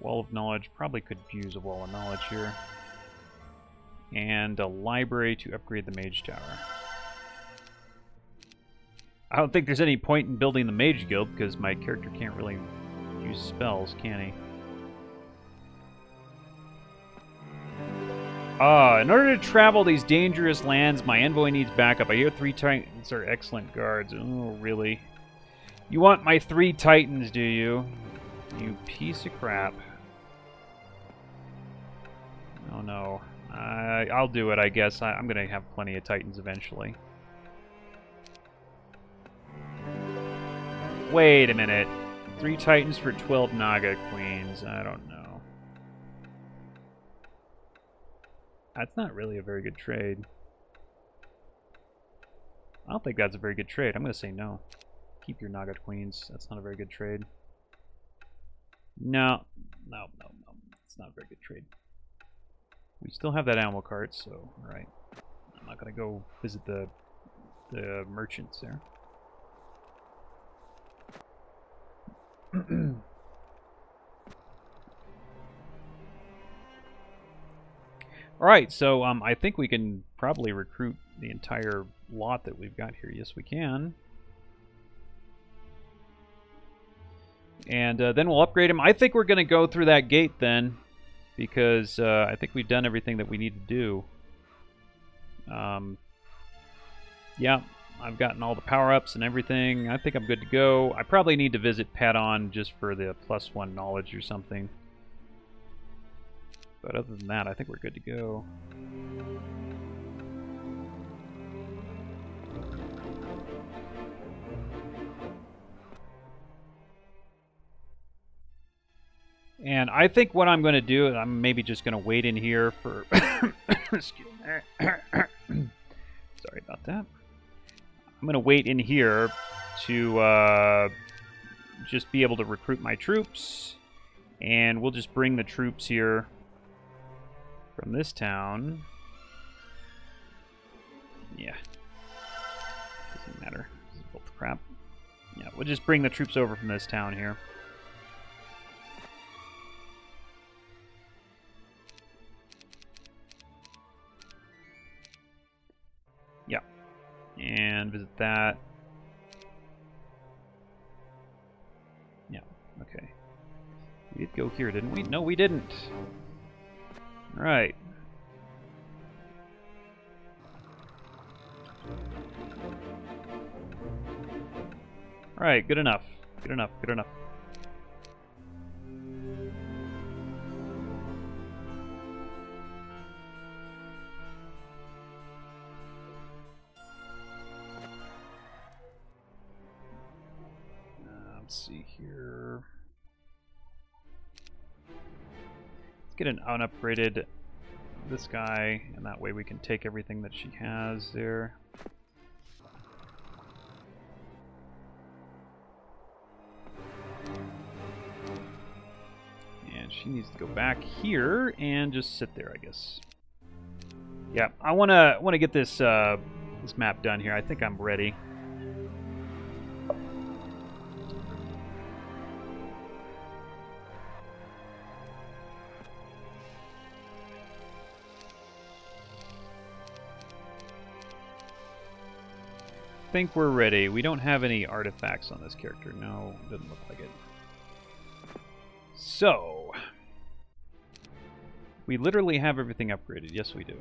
Wall of Knowledge. Probably could use a Wall of Knowledge here and a library to upgrade the mage tower. I don't think there's any point in building the mage guild because my character can't really use spells, can he? Uh, in order to travel these dangerous lands, my envoy needs backup. I hear three titans are excellent guards. Oh, really? You want my three titans, do you? You piece of crap. Oh no. Uh, I'll do it, I guess. I, I'm gonna have plenty of titans eventually. Wait a minute. Three titans for 12 Naga queens. I don't know. That's not really a very good trade. I don't think that's a very good trade. I'm going to say no. Keep your Naga queens. That's not a very good trade. No. No, no, no. It's not a very good trade. We still have that animal cart, so, alright. I'm not to go visit the, the merchants there. Alright, so um, I think we can probably recruit the entire lot that we've got here. Yes, we can. And uh, then we'll upgrade him. I think we're going to go through that gate then, because uh, I think we've done everything that we need to do. Um, yeah, I've gotten all the power-ups and everything. I think I'm good to go. I probably need to visit Padon just for the plus one knowledge or something. But other than that, I think we're good to go. And I think what I'm going to do, is I'm maybe just going to wait in here for... Excuse me. Sorry about that. I'm going to wait in here to uh, just be able to recruit my troops. And we'll just bring the troops here from this town. Yeah. Doesn't matter. This is both crap. Yeah, we'll just bring the troops over from this town here. And visit that. Yeah, okay. We did go here, didn't we? No, we didn't. Right. Right, good enough. Good enough, good enough. Get an unupgraded this guy, and that way we can take everything that she has there. And she needs to go back here and just sit there, I guess. Yeah, I wanna wanna get this uh, this map done here. I think I'm ready. Think we're ready. We don't have any artifacts on this character. No, doesn't look like it. So, we literally have everything upgraded. Yes, we do.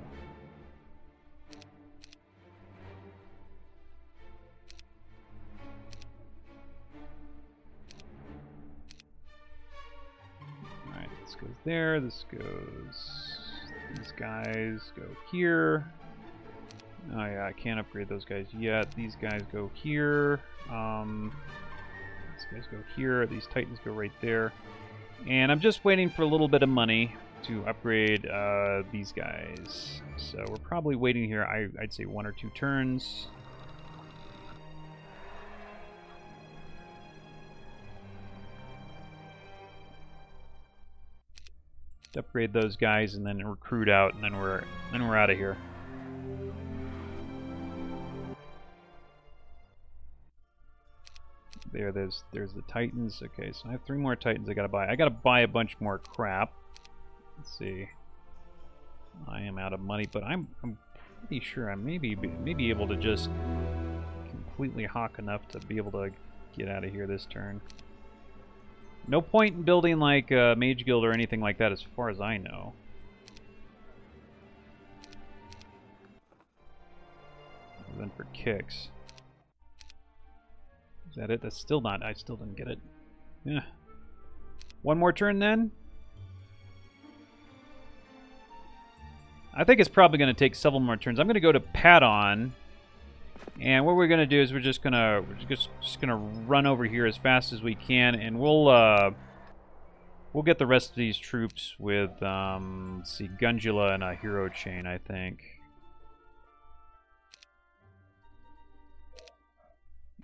Alright, this goes there, this goes... These guys go here. Oh yeah, I can't upgrade those guys yet. These guys go here. Um, these guys go here. These titans go right there. And I'm just waiting for a little bit of money to upgrade uh, these guys. So we're probably waiting here, I, I'd say one or two turns. upgrade those guys and then recruit out and then we're then we're out of here. there. There's there's the Titans. Okay, so I have three more Titans I gotta buy. I gotta buy a bunch more crap. Let's see. I am out of money, but I'm I'm pretty sure I may be able to just completely hawk enough to be able to get out of here this turn. No point in building like a mage guild or anything like that, as far as I know. Then for kicks. Is that it? That's still not. I still didn't get it. Yeah. One more turn then. I think it's probably going to take several more turns. I'm going to go to Padon. And what we're going to do is we're just going to we're just, just going to run over here as fast as we can and we'll uh we'll get the rest of these troops with um let's see Gundula and a hero chain, I think.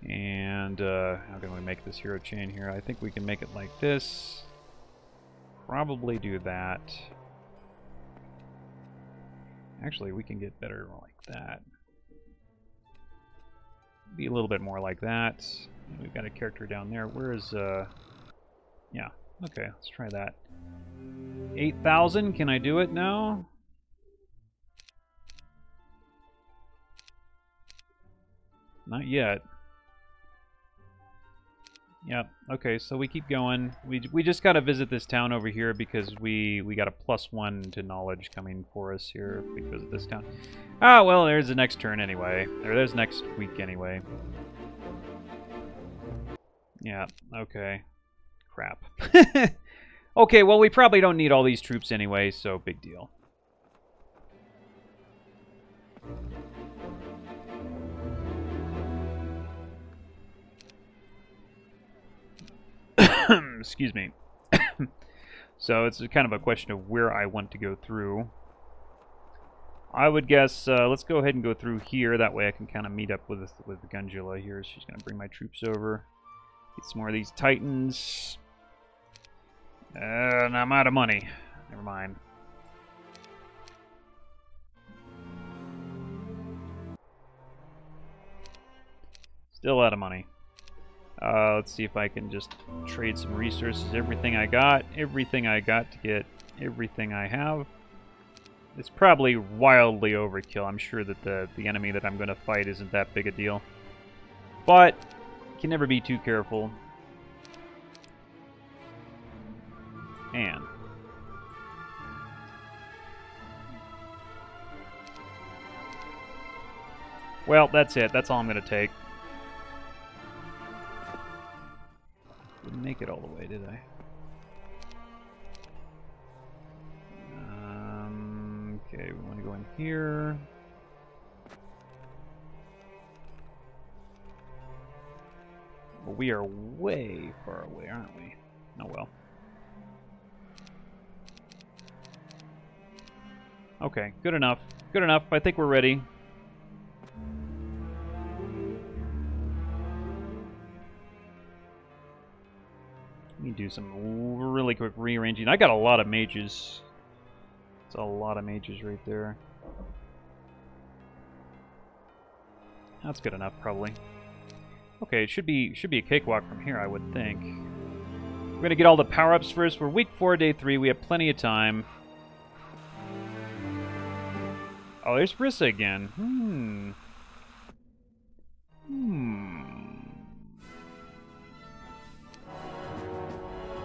And uh, how can we make this hero chain here? I think we can make it like this. Probably do that. Actually, we can get better like that. Be a little bit more like that. We've got a character down there. Where is, uh... Yeah, okay, let's try that. 8,000, can I do it now? Not yet. Yep. Okay, so we keep going. We we just got to visit this town over here because we we got a plus one to knowledge coming for us here because of this town. Ah, well, there's the next turn anyway. Or there's next week anyway. Yeah. Okay. Crap. okay. Well, we probably don't need all these troops anyway, so big deal. Excuse me. so it's kind of a question of where I want to go through. I would guess, uh, let's go ahead and go through here. That way I can kind of meet up with with Gundula here. She's going to bring my troops over. Get some more of these Titans. Uh, and I'm out of money. Never mind. Still out of money. Uh, let's see if I can just trade some resources. Everything I got, everything I got to get everything I have. It's probably wildly overkill. I'm sure that the, the enemy that I'm going to fight isn't that big a deal. But, can never be too careful. And... Well, that's it. That's all I'm going to take. Didn't make it all the way, did I? Um, okay, we want to go in here. We are way far away, aren't we? Oh well. Okay, good enough. Good enough. I think we're ready. Let me do some really quick rearranging. I got a lot of mages. It's a lot of mages right there. That's good enough, probably. Okay, it should be should be a cakewalk from here, I would think. We're gonna get all the power-ups first. We're week four, day three. We have plenty of time. Oh, there's Rissa again. Hmm.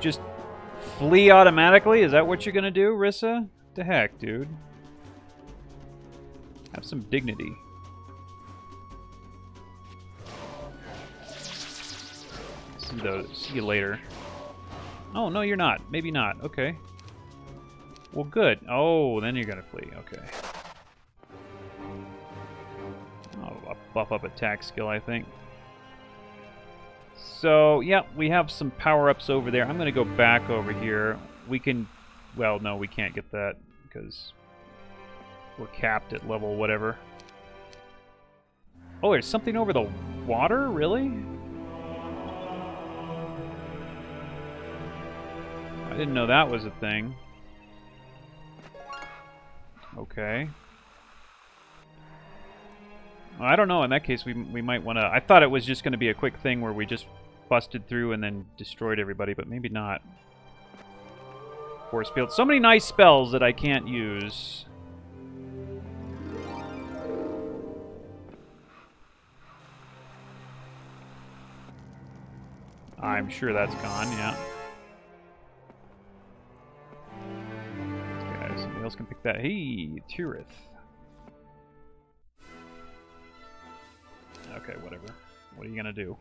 Just flee automatically? Is that what you're gonna do, Rissa? The heck, dude? Have some dignity. See, those. See you later. Oh, no, you're not. Maybe not. Okay. Well, good. Oh, then you're gonna flee. Okay. Oh, I'll buff up attack skill, I think. So, yeah, we have some power-ups over there. I'm going to go back over here. We can... Well, no, we can't get that because we're capped at level whatever. Oh, there's something over the water? Really? I didn't know that was a thing. Okay. I don't know. In that case, we, we might want to... I thought it was just going to be a quick thing where we just busted through and then destroyed everybody, but maybe not. Force field. So many nice spells that I can't use. I'm sure that's gone, yeah. Okay, somebody else can pick that. Hey, Tirith. Okay, whatever. What are you gonna do?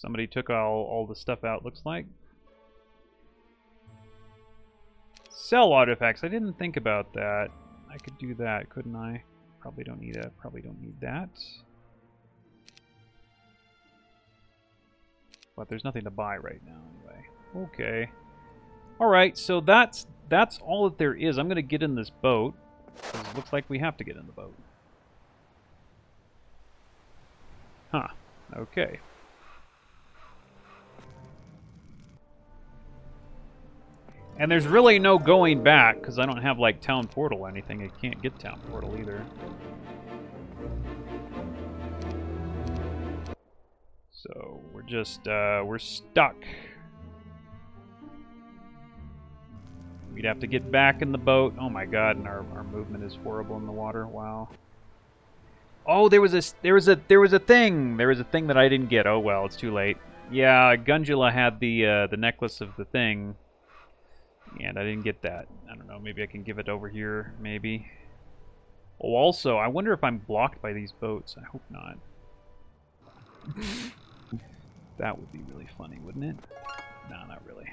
Somebody took all, all the stuff out, looks like. Sell artifacts. I didn't think about that. I could do that, couldn't I? Probably don't need a. Probably don't need that. But there's nothing to buy right now, anyway. Okay. All right. So that's that's all that there is. I'm gonna get in this boat. it looks like we have to get in the boat. Huh. Okay. And there's really no going back, because I don't have, like, Town Portal or anything. I can't get Town Portal either. So, we're just, uh, we're stuck. We'd have to get back in the boat. Oh my god, and our, our movement is horrible in the water. Wow. Oh, there was a there was a there was a thing. There was a thing that I didn't get. Oh well, it's too late. Yeah, Gundula had the uh, the necklace of the thing, and I didn't get that. I don't know. Maybe I can give it over here. Maybe. Oh, also, I wonder if I'm blocked by these boats. I hope not. that would be really funny, wouldn't it? No, not really.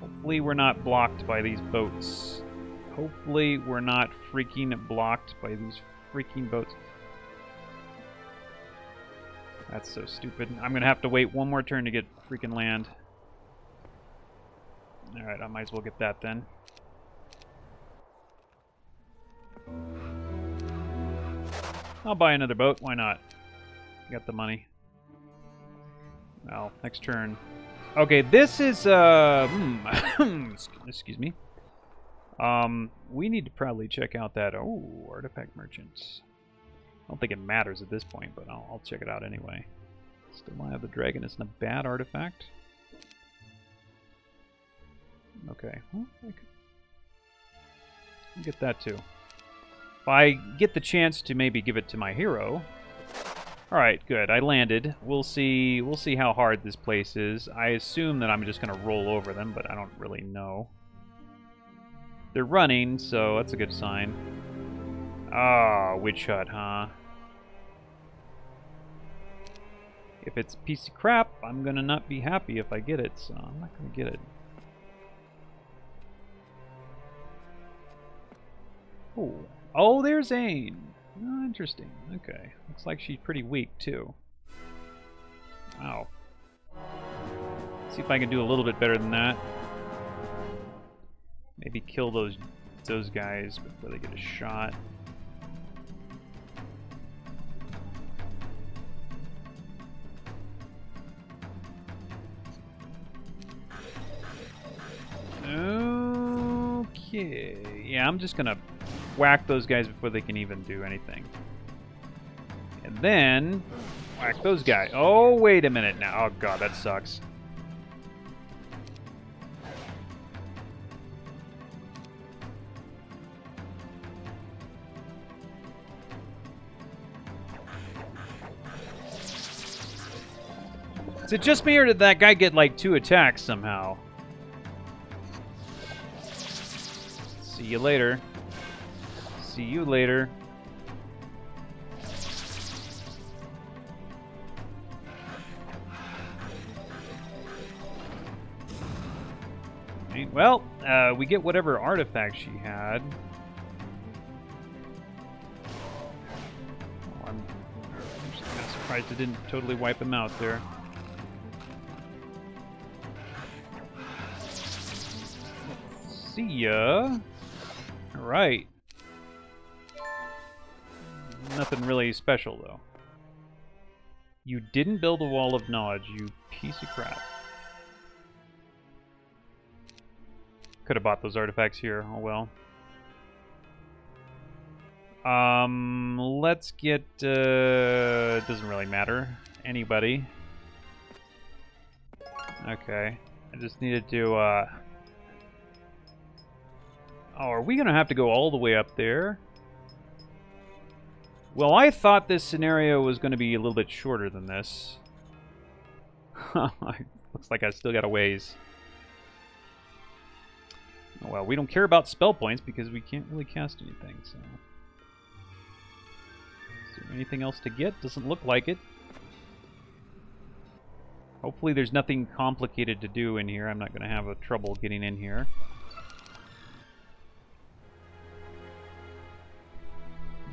Hopefully we're not blocked by these boats. Hopefully we're not freaking blocked by these freaking boats. That's so stupid. I'm gonna have to wait one more turn to get freaking land. Alright, I might as well get that then. I'll buy another boat, why not? Got the money. Well, next turn. Okay, this is, uh, hmm, excuse me. Um, we need to probably check out that, oh, artifact merchants. I don't think it matters at this point, but I'll, I'll check it out anyway. Still Eye of the Dragon isn't a bad artifact. Okay, well, I get that too. If I get the chance to maybe give it to my hero, all right, good. I landed. We'll see. We'll see how hard this place is. I assume that I'm just gonna roll over them, but I don't really know. They're running, so that's a good sign. Ah, witch hut, huh? If it's a piece of crap, I'm gonna not be happy if I get it, so I'm not gonna get it. Oh, oh, there's Aine. Oh, interesting. Okay. Looks like she's pretty weak, too. Wow. See if I can do a little bit better than that. Maybe kill those those guys before they get a shot. Yeah, I'm just gonna whack those guys before they can even do anything. And then whack those guys. Oh, wait a minute now. Oh god, that sucks. Is it just me, or did that guy get like two attacks somehow? See you later. See you later. Well, uh, we get whatever artifact she had. Oh, I'm, surprised it didn't totally wipe him out there. See ya. Alright. Nothing really special, though. You didn't build a wall of knowledge, you piece of crap. Could have bought those artifacts here. Oh well. Um, let's get, uh, doesn't really matter. Anybody. Okay. I just needed to, uh... Oh, are we gonna have to go all the way up there? Well, I thought this scenario was gonna be a little bit shorter than this. Looks like I still got a ways. Oh, well, we don't care about spell points because we can't really cast anything, so... Is there anything else to get? Doesn't look like it. Hopefully there's nothing complicated to do in here. I'm not going to have a trouble getting in here.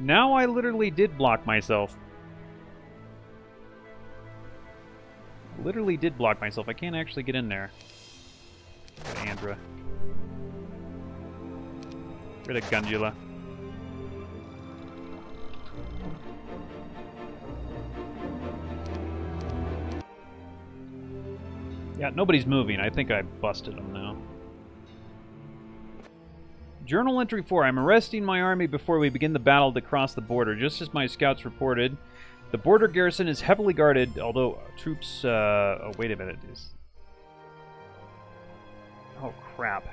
Now I literally did block myself. Literally did block myself. I can't actually get in there. Andra. Rid of Gundula. Yeah, nobody's moving. I think I busted them now. Journal entry 4. I'm arresting my army before we begin the battle to cross the border. Just as my scouts reported, the border garrison is heavily guarded, although troops... Uh, oh, wait a minute. Is... Oh, crap.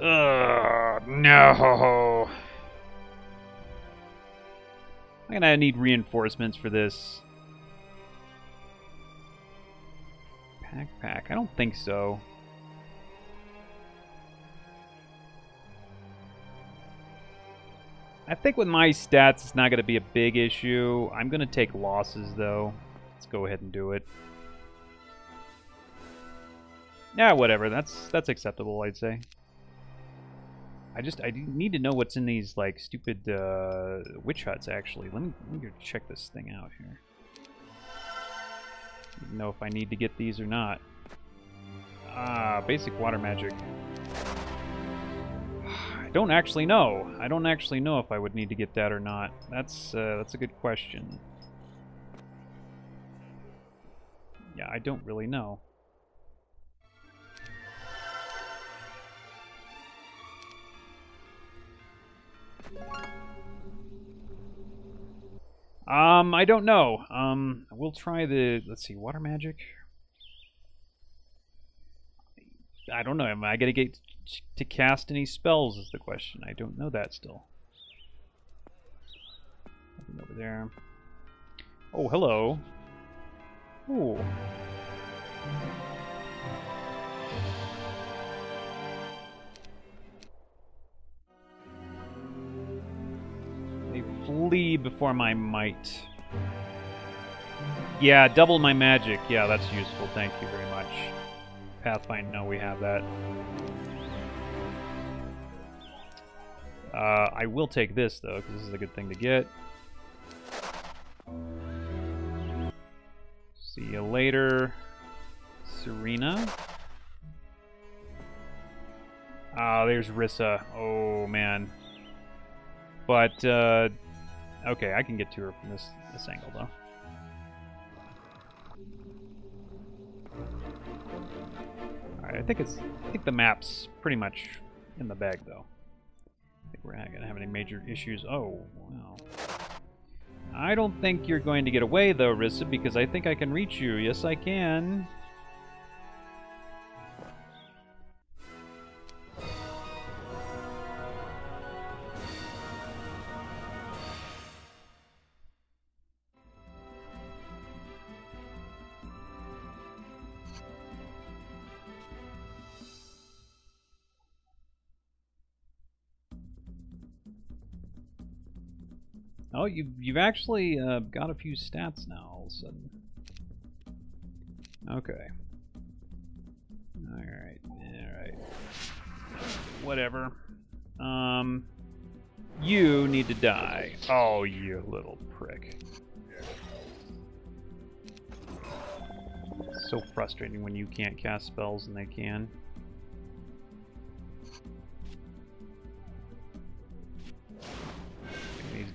Ugh, no. I'm gonna need reinforcements for this. Pack pack. I don't think so. I think with my stats, it's not going to be a big issue. I'm going to take losses, though. Let's go ahead and do it. Yeah, whatever. That's that's acceptable, I'd say. I just I need to know what's in these like stupid uh, witch huts. Actually, let me let me check this thing out here. Know if I need to get these or not. Ah, basic water magic. I don't actually know. I don't actually know if I would need to get that or not. That's uh, that's a good question. Yeah, I don't really know. Um, I don't know. Um, we'll try the, let's see, water magic. I don't know. Am I going to get to cast any spells is the question. I don't know that still. Nothing over there. Oh, hello. Ooh. They flee before my might. Yeah, double my magic. Yeah, that's useful. Thank you very much. Pathfind, no, we have that. Uh, I will take this, though, because this is a good thing to get. See you later, Serena. Ah, there's Rissa. Oh, man. But, uh, okay, I can get to her from this, this angle, though. Alright, I think it's, I think the map's pretty much in the bag, though. I think we're not to have any major issues. Oh, wow. I don't think you're going to get away, though, Rissa, because I think I can reach you. Yes, I can. You've, you've actually uh, got a few stats now all of a sudden. Okay. Alright, alright. Whatever. Um, you need to die. Oh, you little prick. So frustrating when you can't cast spells and they can.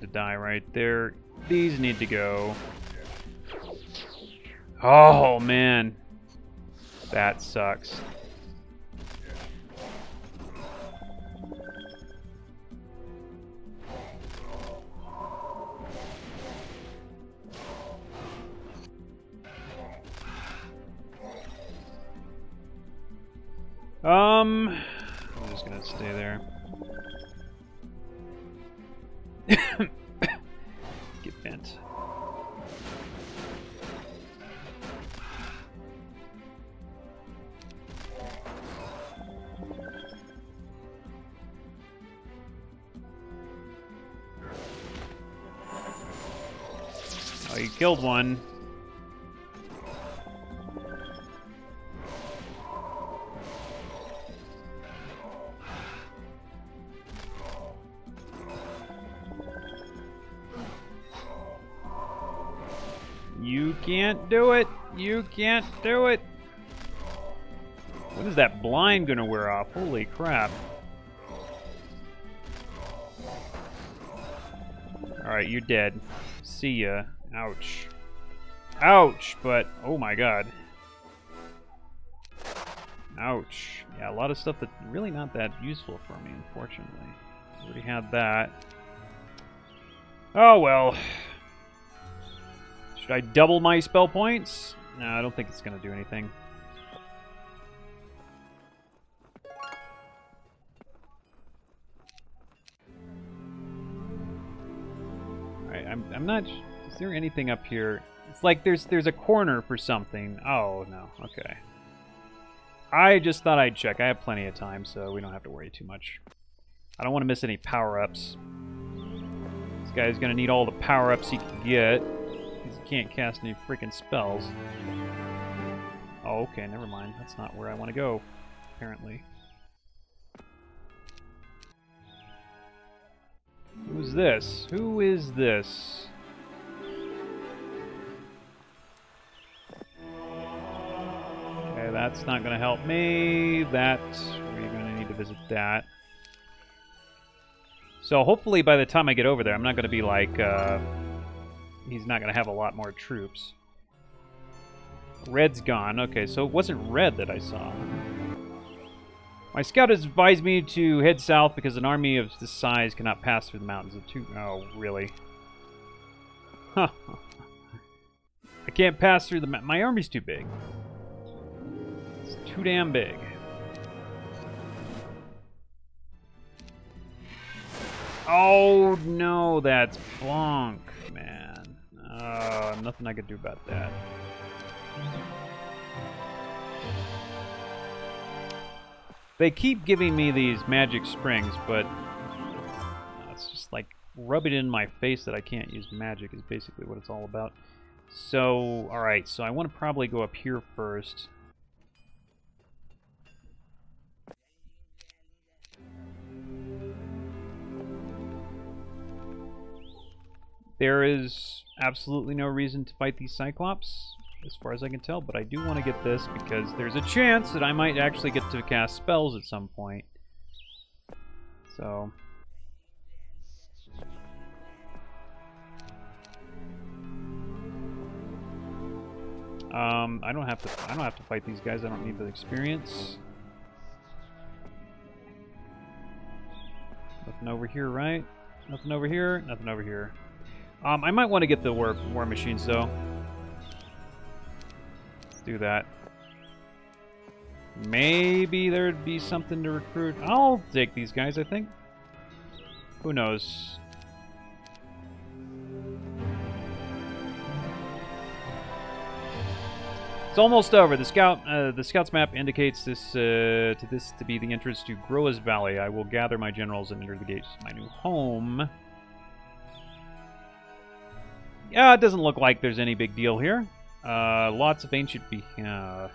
To die right there. These need to go. Oh, man. That sucks. Um, I'm just gonna stay there. Do it. You can't do it. When is that blind gonna wear off? Holy crap. Alright, you're dead. See ya. Ouch. Ouch, but oh my god. Ouch. Yeah, a lot of stuff that's really not that useful for me, unfortunately. Already had that. Oh well. Should I double my spell points? No, I don't think it's going to do anything. Alright, I'm, I'm not... Is there anything up here? It's like there's there's a corner for something. Oh, no. Okay. I just thought I'd check. I have plenty of time, so we don't have to worry too much. I don't want to miss any power-ups. This guy's going to need all the power-ups he can get can't cast any freaking spells. Oh, okay, never mind. That's not where I want to go, apparently. Who's this? Who is this? Okay, that's not going to help me. That, we're going to need to visit that. So hopefully by the time I get over there, I'm not going to be like, uh, he's not going to have a lot more troops. Red's gone. Okay, so it wasn't red that I saw. My scout has advised me to head south because an army of this size cannot pass through the mountains of two... Oh, really? Huh. I can't pass through the... My army's too big. It's too damn big. Oh, no, that's man. Uh, nothing I could do about that. They keep giving me these magic springs, but it's just like rubbing in my face that I can't use magic is basically what it's all about. So, alright, so I want to probably go up here first. There is absolutely no reason to fight these Cyclops, as far as I can tell, but I do want to get this because there's a chance that I might actually get to cast spells at some point. So... Um, I don't have to. I don't have to fight these guys. I don't need the experience. Nothing over here, right? Nothing over here. Nothing over here. Um, I might want to get the war, war machines, though. Let's do that. Maybe there'd be something to recruit. I'll take these guys, I think. Who knows? It's almost over. The scout, uh, the scout's map indicates this uh, to this to be the entrance to Groa's Valley. I will gather my generals and enter the gates of my new home. Yeah, it doesn't look like there's any big deal here. Uh, lots of ancient... Be uh,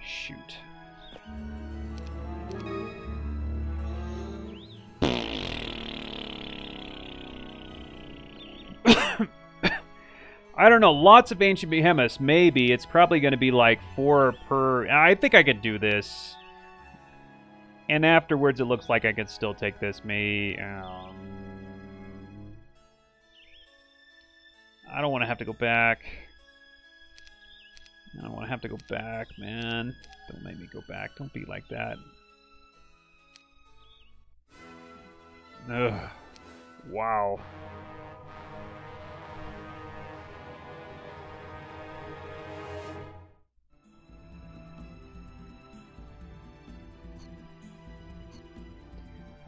shoot. I don't know. Lots of ancient behemoths. Maybe it's probably going to be like four per. I think I could do this. And afterwards, it looks like I could still take this. Me, um, I don't want to have to go back. I don't want to have to go back, man. Don't make me go back. Don't be like that. Ugh. Wow.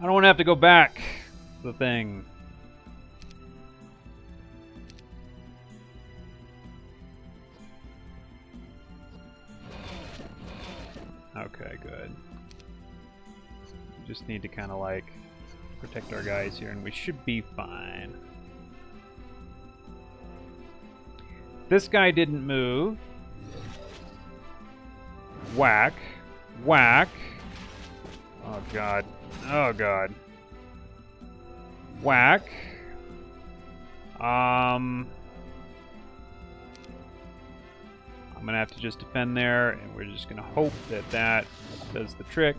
I don't want to have to go back. to The thing. Okay, good. Just need to kind of like protect our guys here, and we should be fine. This guy didn't move. Whack. Whack. Oh, God. Oh, God. Whack. Um... I'm going to have to just defend there, and we're just going to hope that that does the trick.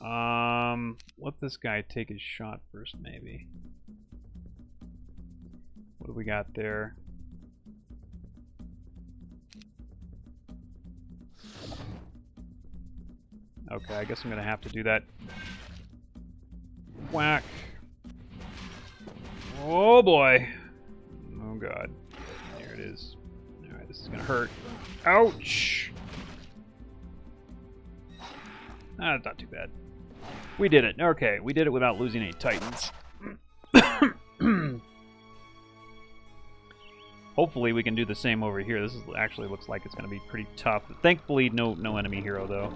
Um, let this guy take his shot first, maybe. What do we got there? Okay, I guess I'm gonna have to do that. Whack. Oh boy. Oh god. Here it is. Alright, this is gonna hurt. Ouch! Ah, not too bad. We did it. Okay, we did it without losing any titans. Hopefully we can do the same over here. This is, actually looks like it's going to be pretty tough. Thankfully, no no enemy hero, though.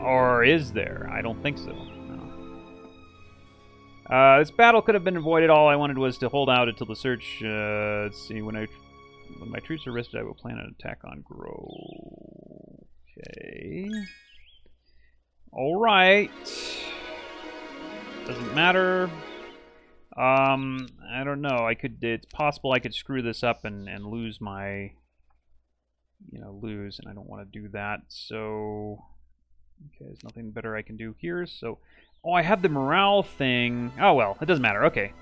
Or is there? I don't think so. No. Uh, this battle could have been avoided. All I wanted was to hold out until the search. Uh, let's see. When I when my troops are rested, I will plan an attack on Grove. Okay. All right. Doesn't matter. Um, I don't know. I could. It's possible I could screw this up and and lose my. You know, lose, and I don't want to do that. So, okay, there's nothing better I can do here. So, oh, I have the morale thing. Oh well, it doesn't matter. Okay,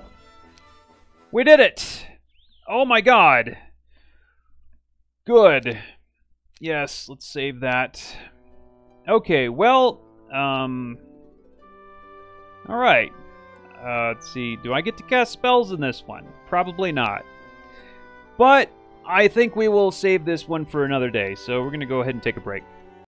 we did it. Oh my god. Good. Yes, let's save that. Okay, well, um, all right. Uh, let's see. Do I get to cast spells in this one? Probably not. But I think we will save this one for another day. So we're going to go ahead and take a break.